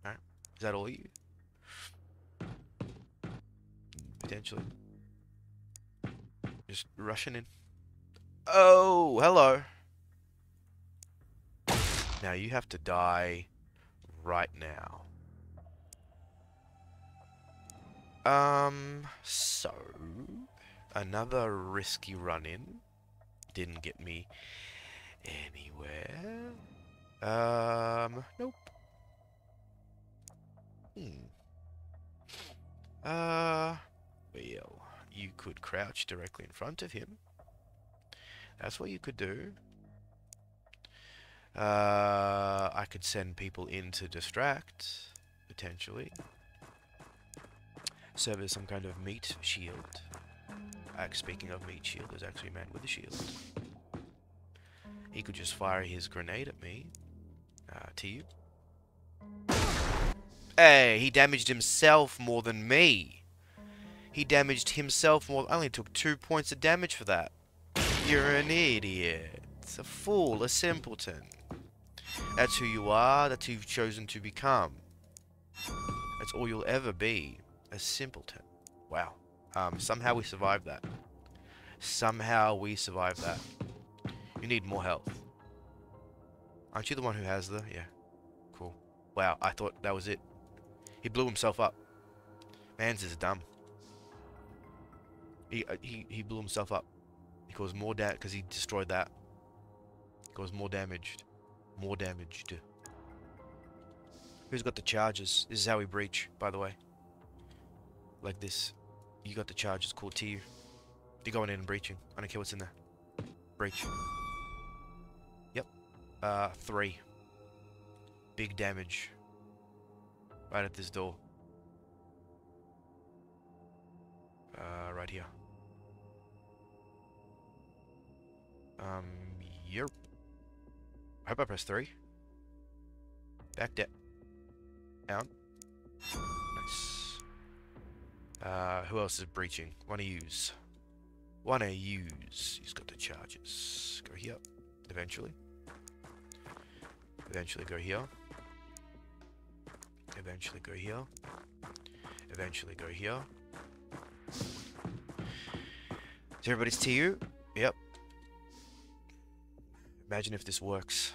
Alright. Is that all you? Potentially. Just rushing in. Oh, hello. Now you have to die right now. Um, so another risky run-in didn't get me anywhere. Um, nope. Hmm. Uh, well, you could crouch directly in front of him. That's what you could do. Uh, I could send people in to distract, potentially. Serve as some kind of meat shield. Speaking of meat shield, there's actually a man with a shield. He could just fire his grenade at me. Uh, to you. Hey, he damaged himself more than me. He damaged himself more. I only took two points of damage for that. You're an idiot. A fool, a simpleton. That's who you are, that's who you've chosen to become. That's all you'll ever be. A simpleton. Wow. Um, somehow we survived that. Somehow we survived that. You need more health. Aren't you the one who has the... Yeah. Cool. Wow, I thought that was it. He blew himself up. Mans is dumb. He, uh, he, he blew himself up. He caused more damage because he destroyed that. He caused more damage. More damaged. Who's got the charges? This is how we breach, by the way. Like this. You got the charges. Cool to you. You're going in and breaching. I don't care what's in there. Breach. Uh, three. Big damage. Right at this door. Uh, right here. Um, yep. I hope I press 3. Back down. Down. Nice. Uh, who else is breaching? Wanna use. Wanna use. He's got the charges. Go here. Eventually. Eventually go here. Eventually go here. Eventually go here. Is everybody's TU? Yep. Imagine if this works.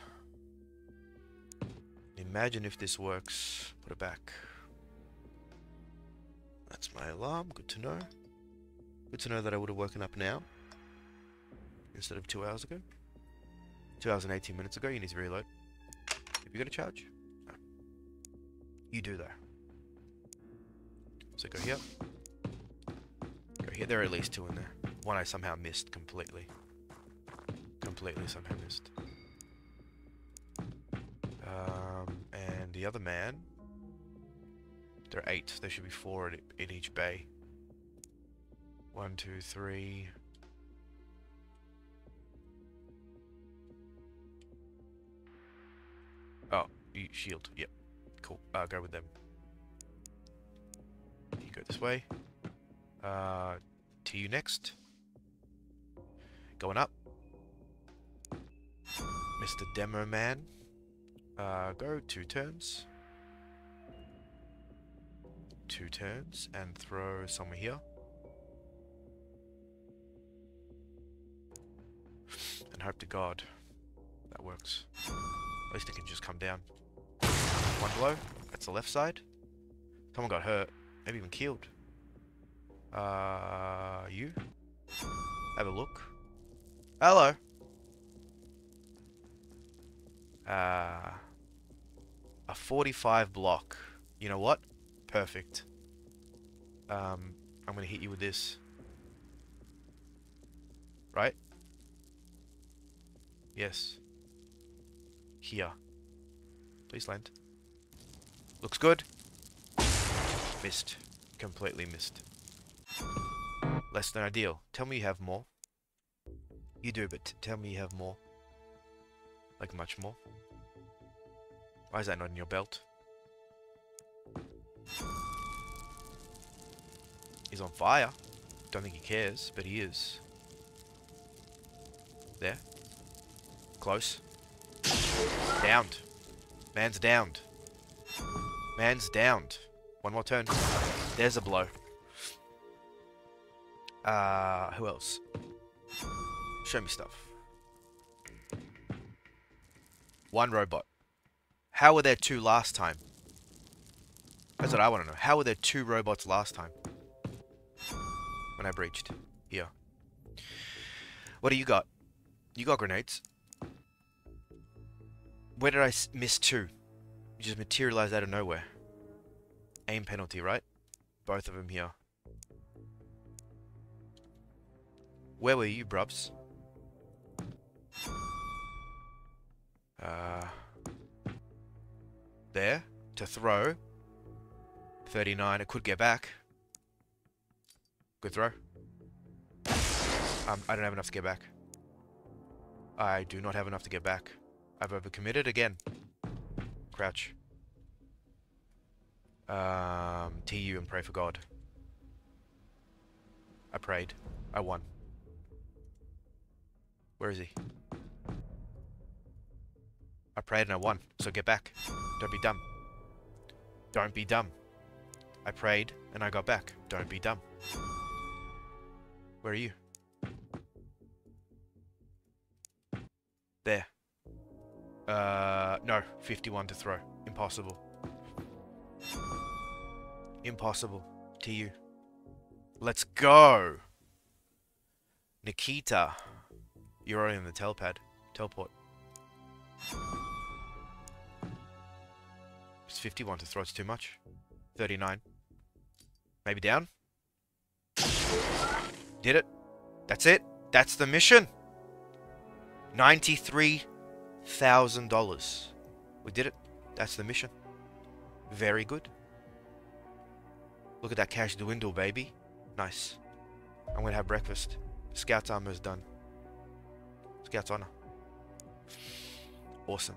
Imagine if this works. Put it back. That's my alarm. Good to know. Good to know that I would have woken up now. Instead of two hours ago. Two hours and 18 minutes ago. You need to reload. Have you got a charge? You do though. So go here. Go here. There are at least two in there. One I somehow missed completely completely somehow missed. Um, and the other man. There are eight. There should be four in each bay. One, two, three. Shield. Yep. Cool. Uh, go with them. You go this way. Uh, to you next. Going up. Mr. Demo Man. Uh, go two turns. Two turns and throw somewhere here. And hope to God that works. At least it can just come down. One blow. That's the left side. Someone got hurt. Maybe even killed. Uh, you? Have a look. Hello. Uh, a 45 block. You know what? Perfect. Um, I'm gonna hit you with this. Right? Yes. Here. Please land. Looks good. Missed. Completely missed. Less than ideal. Tell me you have more. You do, but tell me you have more. Like much more. Why is that not in your belt? He's on fire. Don't think he cares, but he is. There. Close. Downed. Man's downed. Man's downed. One more turn. There's a blow. Uh, who else? Show me stuff. One robot. How were there two last time? That's what I want to know. How were there two robots last time? When I breached. Here. What do you got? You got grenades. Where did I miss two? Just materialized out of nowhere. Aim penalty, right? Both of them here. Where were you, brubs? Uh, there. To throw. 39. It could get back. Good throw. Um, I don't have enough to get back. I do not have enough to get back. I've overcommitted again. Crouch. Um, TU and pray for God. I prayed. I won. Where is he? I prayed and I won, so get back. Don't be dumb. Don't be dumb. I prayed and I got back. Don't be dumb. Where are you? Uh, no. 51 to throw. Impossible. Impossible. To you. Let's go! Nikita. You're already in the telepad. Teleport. It's 51 to throw, it's too much. 39. Maybe down? Did it. That's it. That's the mission. $93,000. We did it. That's the mission. Very good. Look at that cash dwindle, baby. Nice. I'm gonna have breakfast. Scout's armor is done. Scout's honor. Awesome.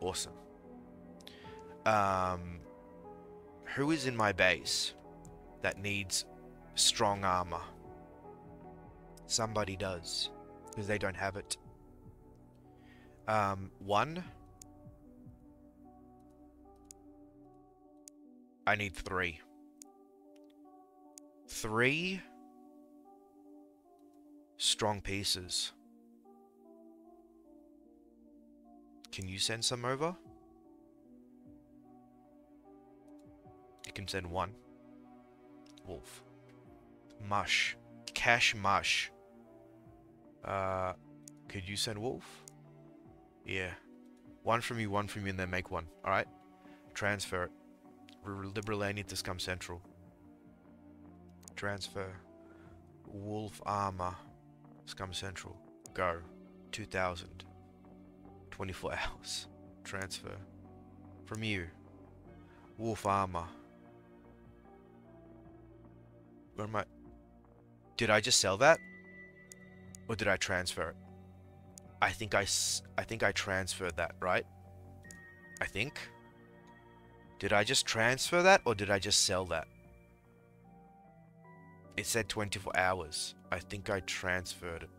Awesome. Um, who is in my base that needs strong armor? Somebody does, because they don't have it. Um, one. I need three. Three strong pieces. Can you send some over? You can send one. Wolf. Mush. Cash mush. Uh, could you send wolf? Yeah. One from you, one from you, and then make one. Alright? Transfer it. Liberalania to Scum Central. Transfer. Wolf armor. Scum Central. Go. 2000. 24 hours. Transfer. From you. Wolf armor. Where am I? Did I just sell that? Or did I transfer it? I think I, I think I transferred that, right? I think. Did I just transfer that or did I just sell that? It said 24 hours. I think I transferred it.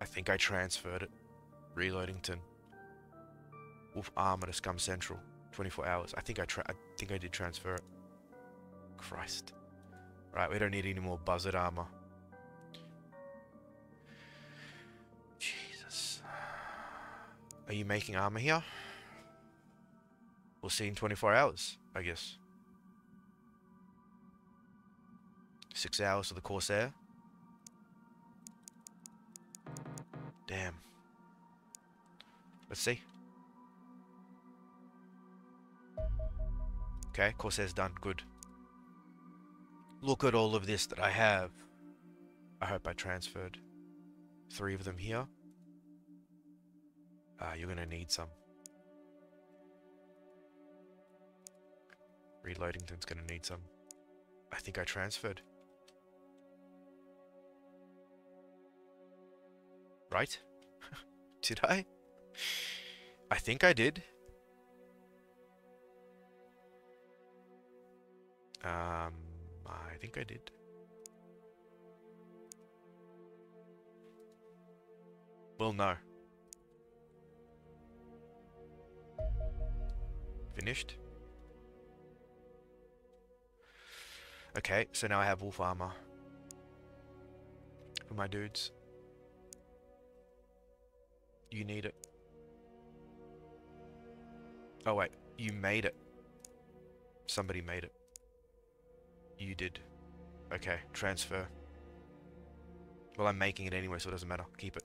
I think I transferred it. Reloadington. Wolf Armor to Scum Central. 24 hours. I think I I think I did transfer it. Christ. Right, we don't need any more buzzard armor. Are you making armor here? We'll see in 24 hours, I guess. Six hours for the Corsair. Damn. Let's see. Okay, Corsair's done. Good. Look at all of this that I have. I hope I transferred three of them here. Ah, you're gonna need some. Reloadington's gonna need some. I think I transferred. Right? did I? I think I did. Um, I think I did. Well, no. Finished? Okay, so now I have wolf armor. For my dudes. You need it. Oh wait, you made it. Somebody made it. You did. Okay, transfer. Well, I'm making it anyway, so it doesn't matter. Keep it.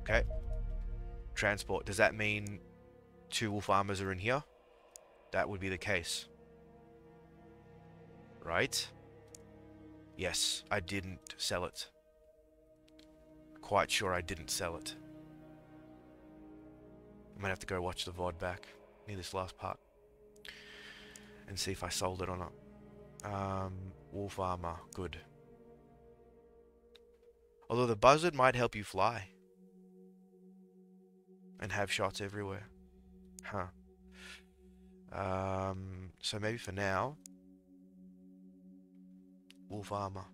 Okay. Transport. Does that mean two wolf armors are in here? That would be the case. Right? Yes, I didn't sell it. Quite sure I didn't sell it. I might have to go watch the VOD back near this last part and see if I sold it or not. Um, wolf armor, good. Although the buzzard might help you fly. And have shots everywhere. Huh. Um, so maybe for now, wolf armor.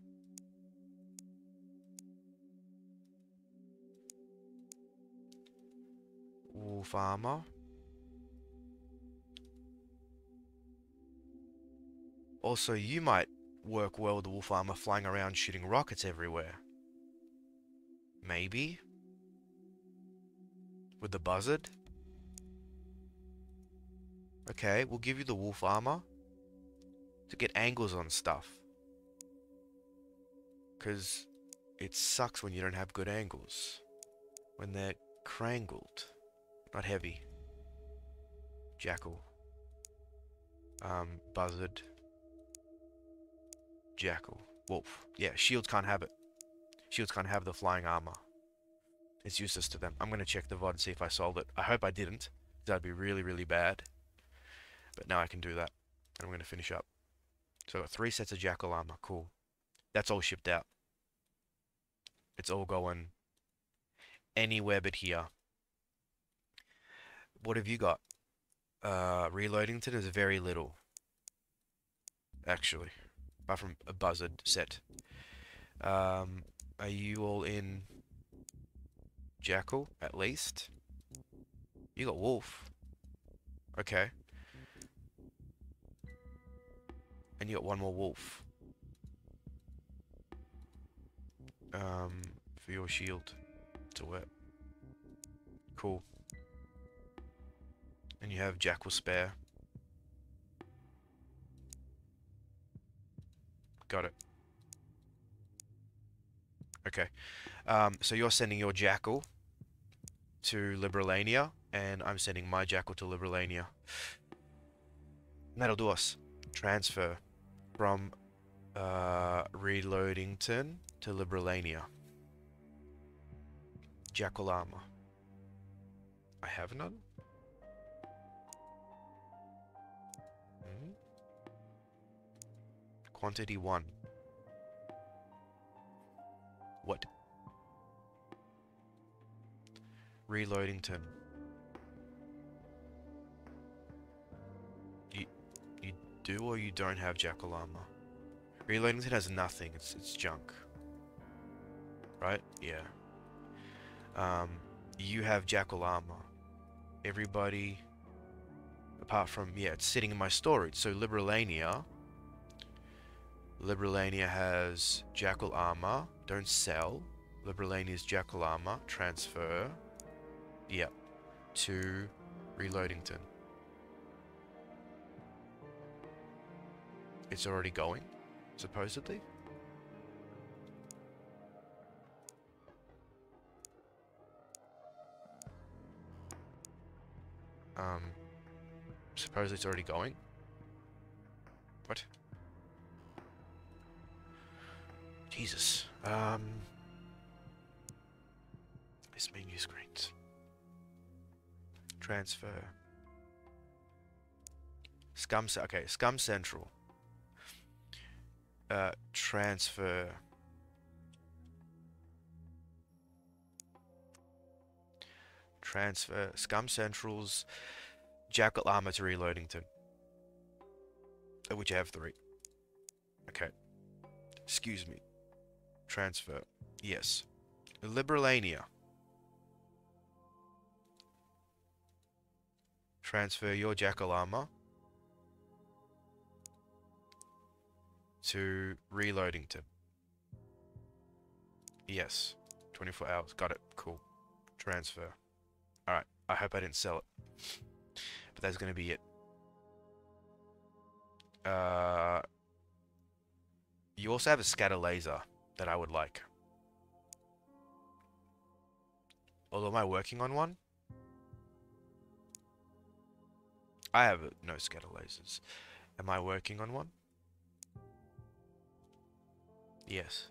Wolf armor. Also, you might work well with the wolf armor flying around shooting rockets everywhere. Maybe? With the buzzard? Okay, we'll give you the wolf armor to get angles on stuff. Because it sucks when you don't have good angles. When they're crangled. Not heavy. Jackal. Um, buzzard. Jackal. Wolf. Yeah, shields can't have it. Shields can't have the flying armor. It's useless to them. I'm going to check the VOD and see if I sold it. I hope I didn't. That'd be really, really bad. But now I can do that. And I'm going to finish up. So I got three sets of Jackal armor. Cool. That's all shipped out. It's all going anywhere but here. What have you got? Uh, Reloadington is very little. Actually apart from a buzzard set. Um, are you all in Jackal, at least? You got Wolf. Okay. And you got one more Wolf. Um, for your shield to wear. Cool. And you have Jackal spare. Got it. Okay. Um, so you're sending your Jackal to Liberalania, and I'm sending my Jackal to Liberalania. That'll do us. Transfer from uh, Reloadington to Liberalania. Jackal armor. I have none. Hmm? Quantity 1. What? Reloadington. You you do or you don't have jackal armor? Reloadington has nothing, it's it's junk. Right? Yeah. Um you have jackal armor. Everybody apart from yeah, it's sitting in my storage. So Liberalania Liberalania has jackal armor. Don't sell. Liberalania's jackal armor. Transfer. Yep. To Reloadington. It's already going, supposedly. Um, suppose it's already going. Jesus. Um, this menu screens. Transfer. Scum. Okay, Scum Central. Uh, transfer. Transfer. Scum Central's Jackal Armor to Reloadington. Of which I have three. Okay. Excuse me. Transfer. Yes. Liberalania. Transfer your Jackal armor to reloading Reloadington. Yes. 24 hours. Got it. Cool. Transfer. Alright. I hope I didn't sell it. But that's going to be it. Uh, you also have a scatter laser that I would like. Although am I working on one? I have no scatter lasers. Am I working on one? Yes.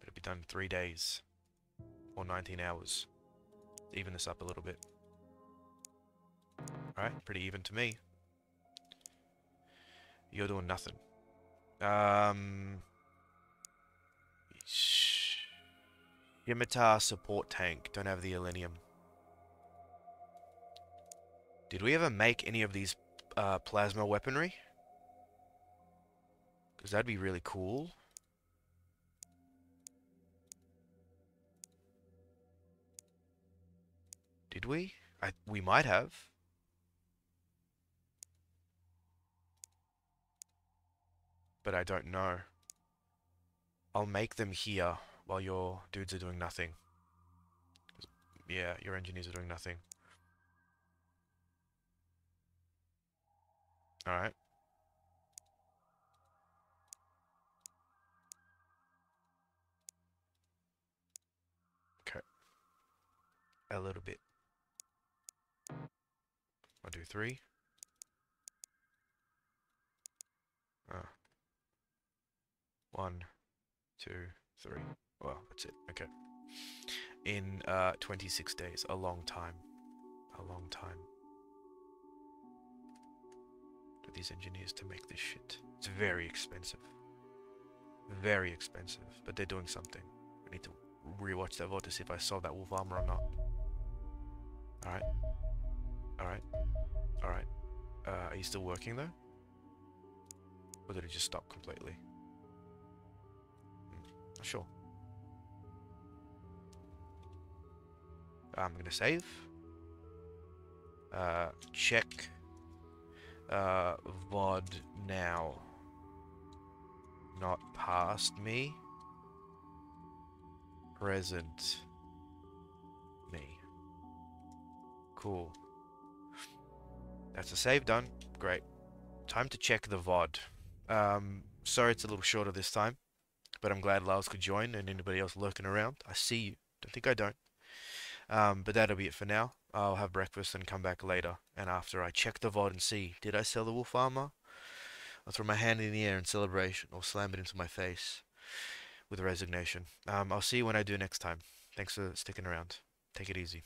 It'll be done in three days. Or 19 hours. Even this up a little bit. Alright, pretty even to me. You're doing nothing. Um... Scimitar support tank. Don't have the Alenium. Did we ever make any of these uh, plasma weaponry? Because that'd be really cool. Did we? I we might have. But I don't know. I'll make them here while your dudes are doing nothing. Yeah, your engineers are doing nothing. Alright. Okay. A little bit. I'll do three. Ah. One, two, three. Well, that's it. Okay. In uh, 26 days. A long time. A long time. For these engineers to make this shit. It's very expensive. Very expensive. But they're doing something. I need to rewatch that VOD to see if I saw that wolf armor or not. Alright. Alright. Alright. Uh, are you still working though? Or did it just stop completely? Sure. I'm gonna save. Uh, check. Uh, VOD now. Not past me. Present me. Cool. That's a save done. Great. Time to check the VOD. Um, sorry it's a little shorter this time, but I'm glad Lars could join and anybody else lurking around. I see you. Don't think I don't. Um, but that'll be it for now. I'll have breakfast and come back later. And after I check the VOD and see, did I sell the wolf armor? I'll throw my hand in the air in celebration or slam it into my face. with resignation. Um, I'll see you when I do next time. Thanks for sticking around. Take it easy.